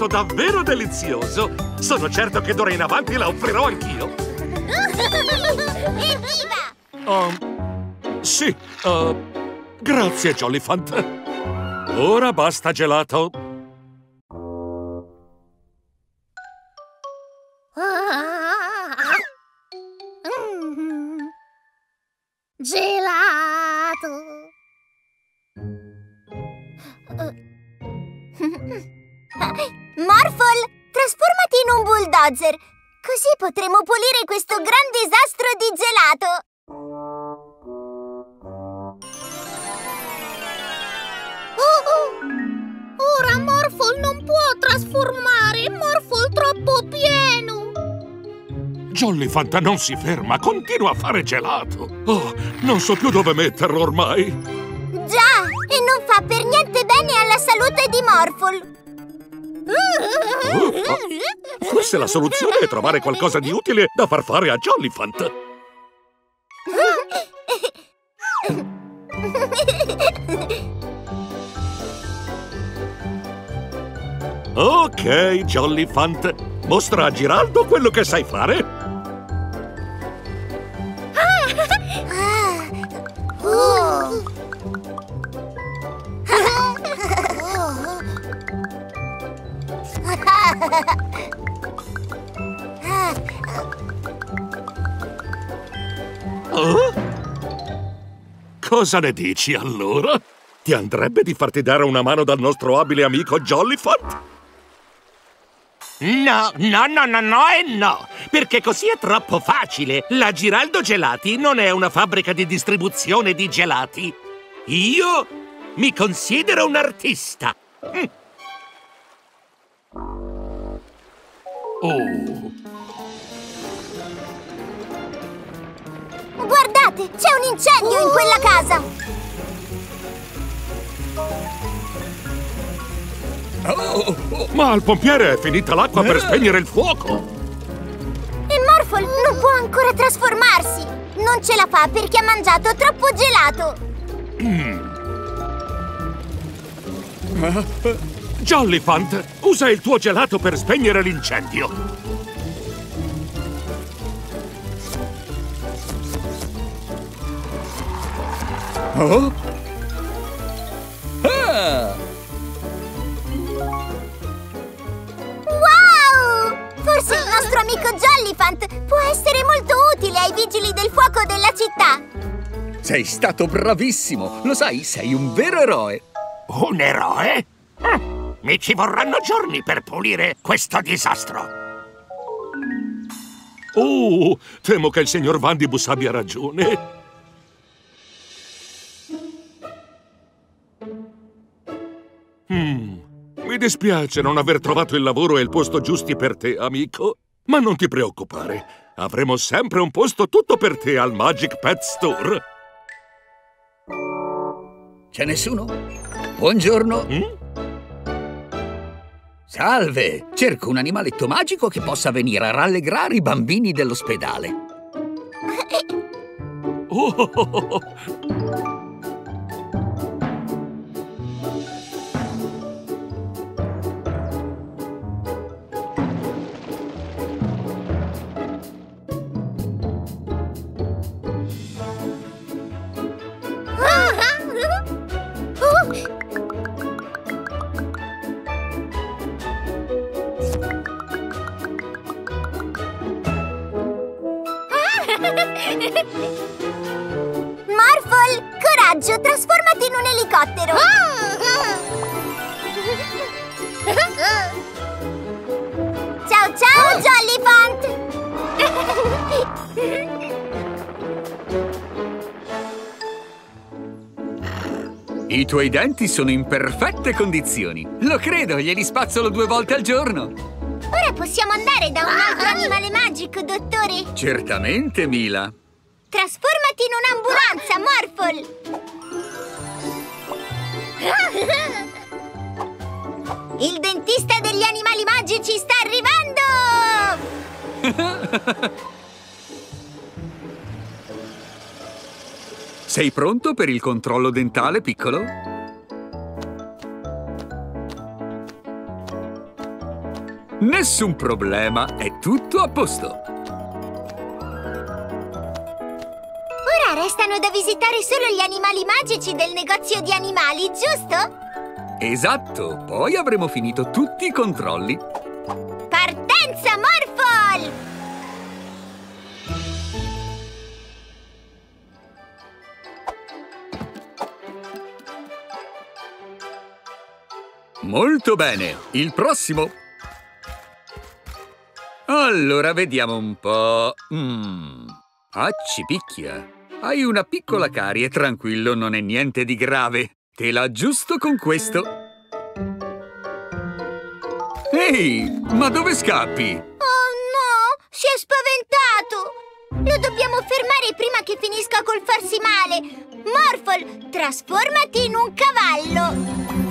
Davvero delizioso! Sono certo che d'ora in avanti la offrirò anch'io! Evviva! Um, sì, uh, grazie, Jollyfant. Ora basta gelato. Bulldozer! Così potremo pulire questo gran disastro di gelato! Oh, oh. Ora Morphle non può trasformare! Morphle troppo pieno! Jollifant non si ferma, continua a fare gelato. Oh, non so più dove metterlo ormai. Già! E non fa per niente bene alla salute di Morphle! Oh, oh. Forse la soluzione è trovare qualcosa di utile da far fare a Jollifant. Ok, Jollifant. Mostra a Giraldo quello che sai fare. Oh? Cosa ne dici allora? Ti andrebbe di farti dare una mano dal nostro abile amico Jollifant? No, no, no, no, no e no! Perché così è troppo facile! La Giraldo Gelati non è una fabbrica di distribuzione di gelati. Io mi considero un artista. Mm. Oh, Guardate, c'è un incendio in quella casa! Oh, oh, ma al pompiere è finita l'acqua per spegnere il fuoco! E Morphle non può ancora trasformarsi! Non ce la fa perché ha mangiato troppo gelato! Jollifant, usa il tuo gelato per spegnere l'incendio. oh. Ah! Wow! Forse il nostro amico Jollifant può essere molto utile ai vigili del fuoco della città! Sei stato bravissimo! Lo sai, sei un vero eroe! Un eroe? Mm, Mi ci vorranno giorni per pulire questo disastro. Oh, temo che il signor Vandibus abbia ragione. Hmm, mi dispiace non aver trovato il lavoro e il posto giusti per te, amico. Ma non ti preoccupare, avremo sempre un posto tutto per te al Magic Pet Store. C'è nessuno? Buongiorno. Mm? Salve! Cerco un animaletto magico che possa venire a rallegrare i bambini dell'ospedale. Oh, oh, oh, oh. Morphle, coraggio, trasformati in un elicottero! Ciao ciao, Jollifant! I tuoi denti sono in perfette condizioni. Lo credo, glieli spazzolo due volte al giorno. Ora possiamo andare da un altro animale magico, dottore! Certamente, Mila. Trasformati in un'ambulanza, Morphle! Il dentista degli animali magici sta arrivando! Sei pronto per il controllo dentale, piccolo? Nessun problema, è tutto a posto. Restano da visitare solo gli animali magici del negozio di animali, giusto? Esatto! Poi avremo finito tutti i controlli! Partenza, Morphol! Molto bene! Il prossimo! Allora, vediamo un po'... Mm. Accipicchia! Hai una piccola carie, tranquillo, non è niente di grave. Te l'aggiusto con questo. Ehi, ma dove scappi? Oh no! Si è spaventato! Lo dobbiamo fermare prima che finisca col farsi male! Morphle, trasformati in un cavallo!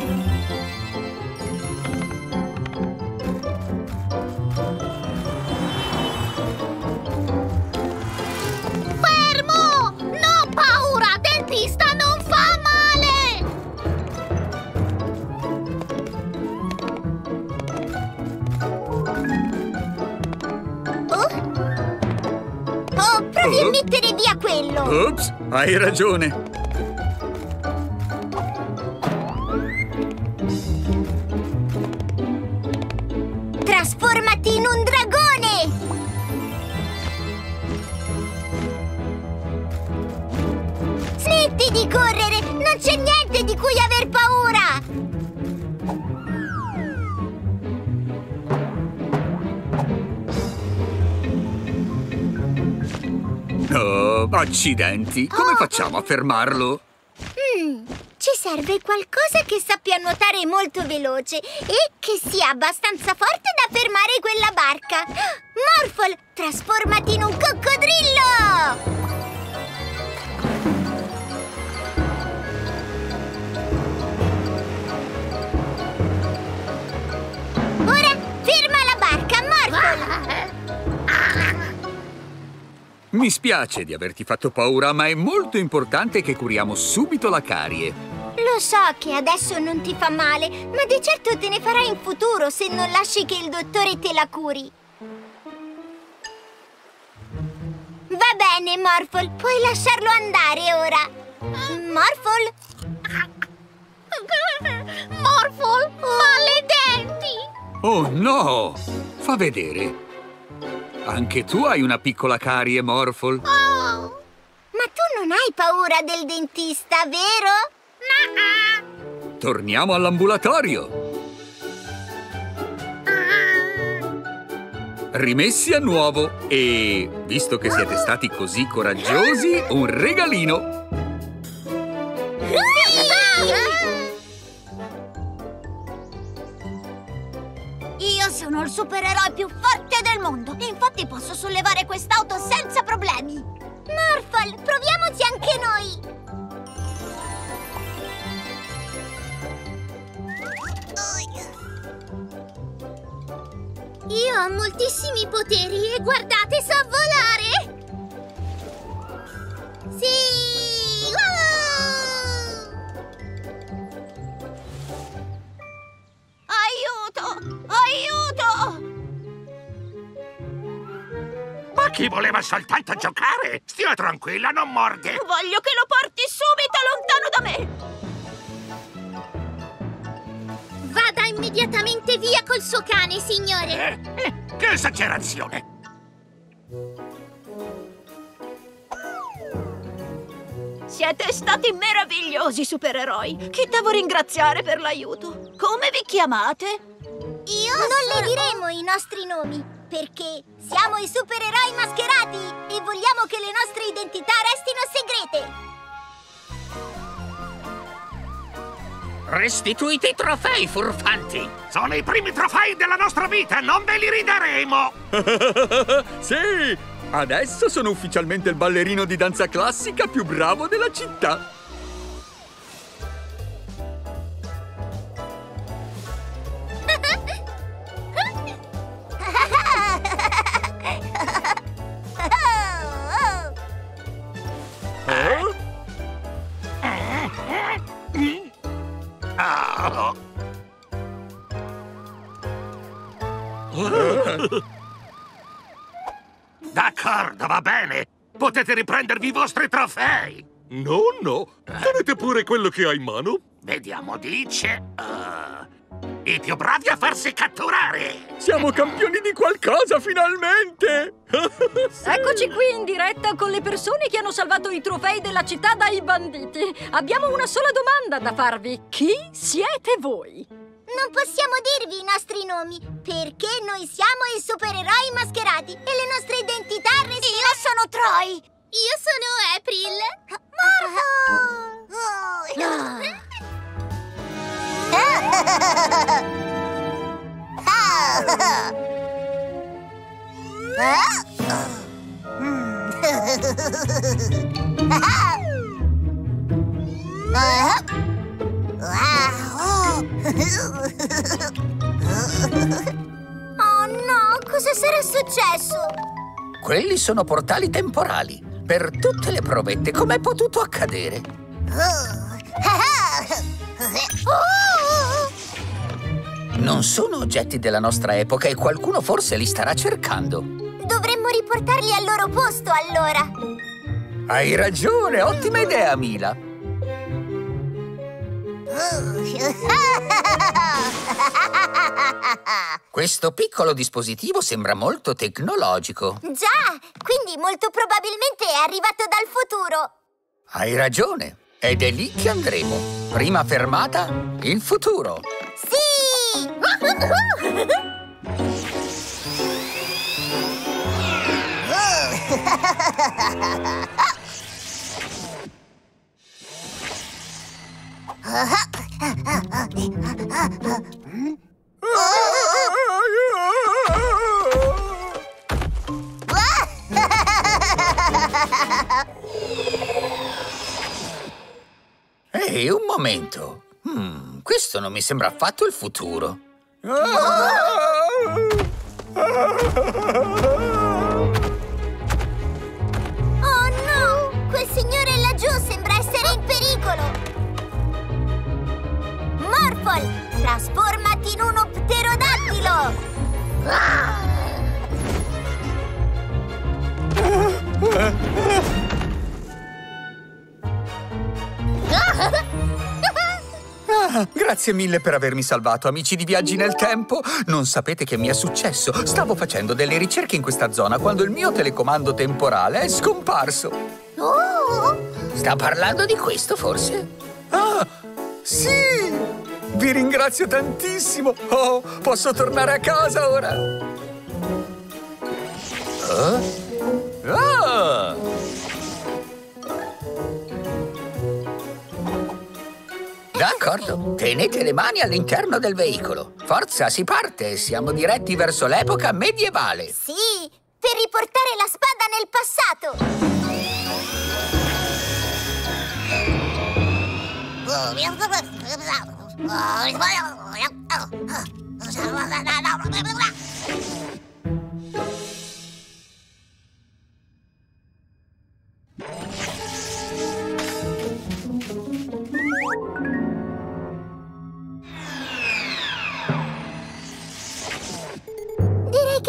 Oh, a Oh. mettere via quello! Ops, hai ragione. Trasformati in un dragone! Smetti di correre! Non c'è niente di cui aver paura! Oh, accidenti. Come facciamo a fermarlo? Mm, ci serve qualcosa che sappia nuotare molto veloce e che sia abbastanza forte da fermare quella barca. Morphle, trasformati in un coccodrillo! Ora ferma la barca, Morphle! Mi spiace di averti fatto paura, ma è molto importante che curiamo subito la carie. Lo so che adesso non ti fa male, ma di certo te ne farà in futuro se non lasci che il dottore te la curi. Va bene, Morphle, puoi lasciarlo andare ora. Morphle? Morphle, maledenti! Oh no! Fa vedere. Anche tu hai una piccola carie, Morphle. Oh! Ma tu non hai paura del dentista, vero? Torniamo all'ambulatorio. Rimessi a nuovo e, visto che siete stati così coraggiosi, un regalino. Io sono il supereroe più forte del mondo! Infatti posso sollevare quest'auto senza problemi! Morphle, proviamoci anche noi! Io ho moltissimi poteri e guardate, so volare! Sì! Aiuto! Aiuto! Ma chi voleva soltanto giocare? Stia tranquilla, non morde. Voglio che lo porti subito lontano da me! Vada immediatamente via col suo cane, signore! Eh, eh, che esagerazione! Siete stati meravigliosi supereroi! Chi devo ringraziare per l'aiuto? Come vi chiamate? Io non le diremo i nostri nomi, perché siamo i supereroi mascherati e vogliamo che le nostre identità restino segrete. Restituite i trofei, furfanti! Sono i primi trofei della nostra vita, non ve li ridaremo! sì! Adesso sono ufficialmente il ballerino di danza classica più bravo della città. Ah. D'accordo, va bene. Potete riprendervi i vostri trofei. No, no. Tenete pure quello che hai in mano. Vediamo, dice... eh, I più bravi a farsi catturare. Siamo campioni di qualcosa, finalmente! Eccoci qui in diretta con le persone che hanno salvato i trofei della città dai banditi. Abbiamo una sola domanda da farvi. Chi siete voi? Non possiamo dirvi i nostri nomi, perché noi siamo i supereroi mascherati e le nostre identità resteranno... Io sono Troy! Io sono April! Oh no, cosa sarà successo? Quelli sono portali temporali. Per tutte le provette, com'è potuto accadere? Non sono oggetti della nostra epoca e qualcuno forse li starà cercando. Dovremmo riportarli al loro posto, allora. Hai ragione, ottima idea, Mila. Questo piccolo dispositivo sembra molto tecnologico. Già, quindi molto probabilmente è arrivato dal futuro. Hai ragione. Ed è lì che andremo. Prima fermata, il futuro. Sì! Ehi, un momento. Hmm, questo non mi sembra affatto il futuro. Trasformati in uno pterodattilo! Ah, grazie mille per avermi salvato, amici di Viaggi nel Tempo. Non sapete che mi è successo. Stavo facendo delle ricerche in questa zona quando il mio telecomando temporale è scomparso. Oh! Sta parlando di questo, forse? Ah, sì! Vi ringrazio tantissimo. Oh, posso tornare a casa ora. Ah! D'accordo. Tenete le mani all'interno del veicolo. Forza, si parte. Siamo diretti verso l'epoca medievale. Sì, per riportare la spada nel passato! Che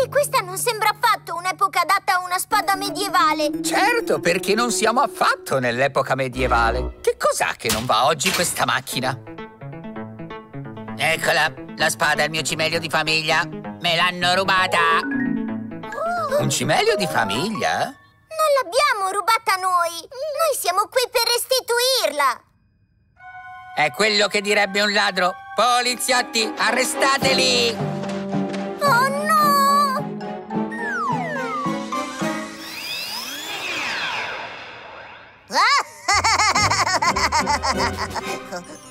questa non sembra affatto un'epoca adatta a una spada medievale. Certo, perché non siamo affatto nell'epoca medievale. Che cos'ha che non va oggi questa macchina? Eccola, la spada è il mio cimelio di famiglia. Me l'hanno rubata. Un cimelio di famiglia? Non l'abbiamo rubata noi! Noi siamo qui per restituirla! È quello che direbbe un ladro. Poliziotti, arrestateli! Oh no!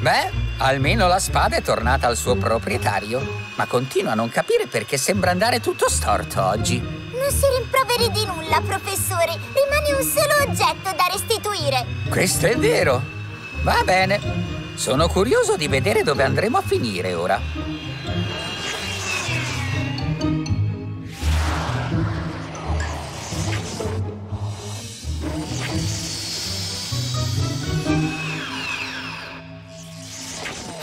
Beh, almeno la spada è tornata al suo proprietario. Ma continuo a non capire perché sembra andare tutto storto oggi. Non si rimproveri di nulla, professore! Rimane un solo oggetto da restituire! Questo è vero. Va bene. Sono curioso di vedere dove andremo a finire ora.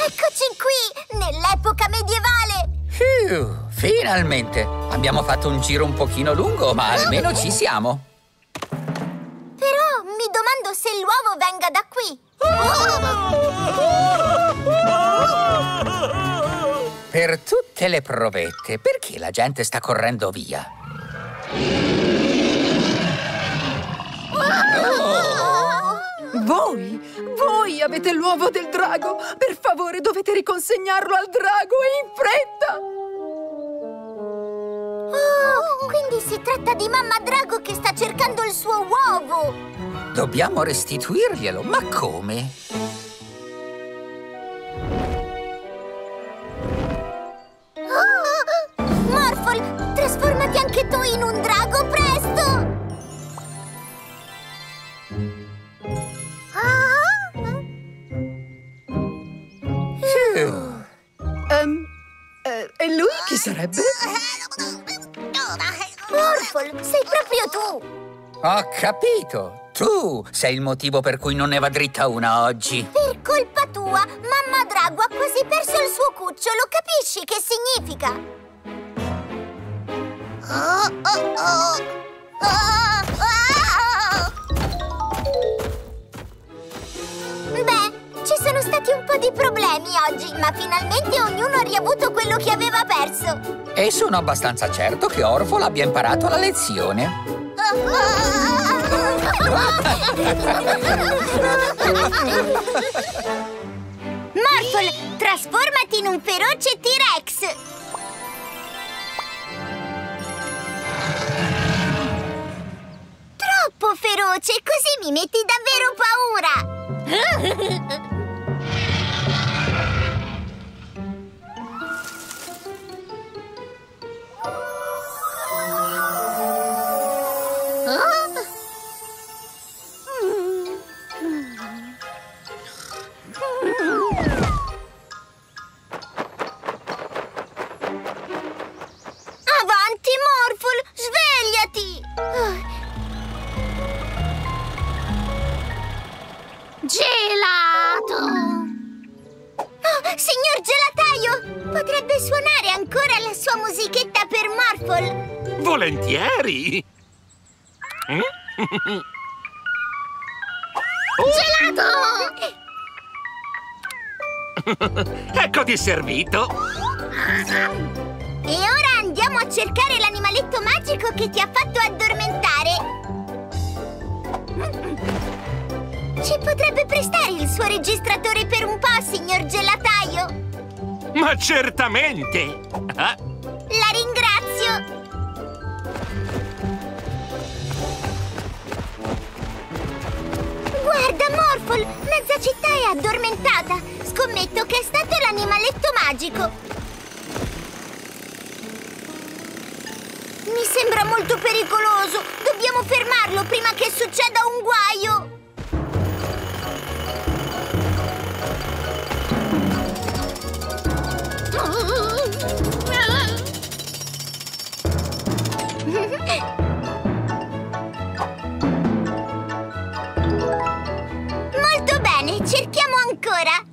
Eccoci qui, nell'epoca medievale! Fiu, finalmente! Abbiamo fatto un giro un pochino lungo, ma almeno ci siamo. Però mi domando se l'uovo venga da qui. Per tutte le provette, perché la gente sta correndo via? Voi, voi avete l'uovo del drago! Per favore, dovete riconsegnarlo al drago e in fretta! Oh, quindi si tratta di mamma drago che sta cercando il suo uovo! Dobbiamo restituirglielo, ma come? Oh! Morphle, trasformati anche tu in un drago, presto! Ehm, eh, e lui chi sarebbe? Morphle, sei proprio tu! Ho capito! Tu sei il motivo per cui non ne va dritta una oggi. Per colpa tua, mamma drago ha quasi perso il suo cucciolo, capisci che significa? Oh, oh, oh. Oh, oh. Ci sono stati un po' di problemi oggi, ma finalmente ognuno ha riavuto quello che aveva perso. E sono abbastanza certo che Orfol abbia imparato la lezione. Morphle, trasformati in un feroce T-Rex! Troppo feroce, così mi metti davvero paura! Potrebbe suonare ancora la sua musichetta per Morphle? Volentieri! Mm? Gelato! Eccoti servito! E ora andiamo a cercare l'animaletto magico che ti ha fatto addormentare. Ci potrebbe prestare il suo registratore per un po', signor gelataio? Ma certamente! Ah, La ringrazio! Guarda, Morphle! Mezza città è addormentata! Scommetto che è stato l'animaletto magico! Mi sembra molto pericoloso! Dobbiamo fermarlo prima che succeda un guaio! Molto bene, cerchiamo ancora!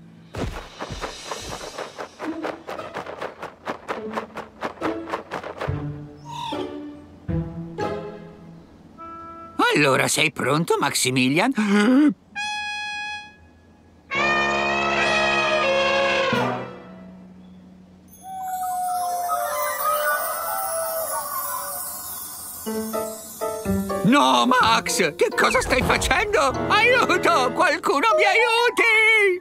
Allora sei pronto, Maximilian? No, Max! Che cosa stai facendo? Aiuto! Qualcuno mi aiuti!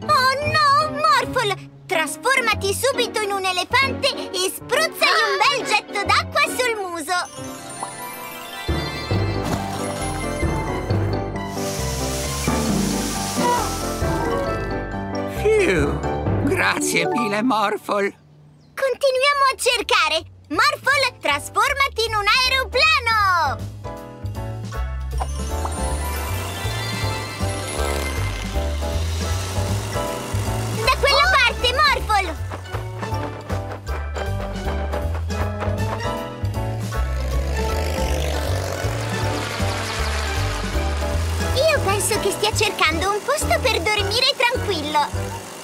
Oh no, Morphle! Trasformati subito in un elefante e spruzzagli un bel getto d'acqua sul muso! Phew. Grazie mille, Morphle. Continuiamo a cercare! Morphle, trasformati in un aeroplano! Da quella parte, Morphle! Io penso che stia cercando un posto per dormire tranquillo.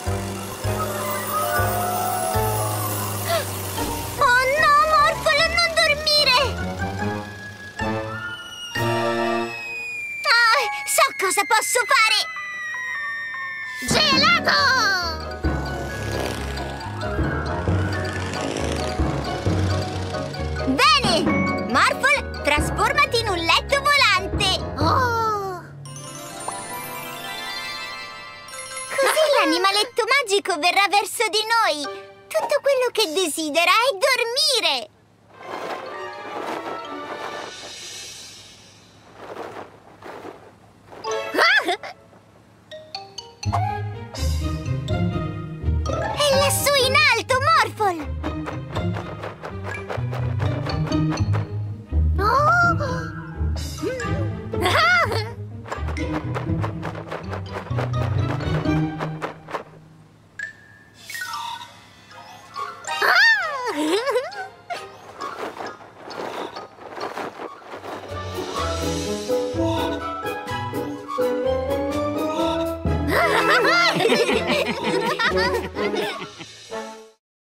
cosa posso fare? Gelato! Bene! Morphle, trasformati in un letto volante! Oh! Così l'animaletto magico verrà verso di noi! Tutto quello che desidera è dormire! È lassù in alto, Morphol! Oh! Yeah.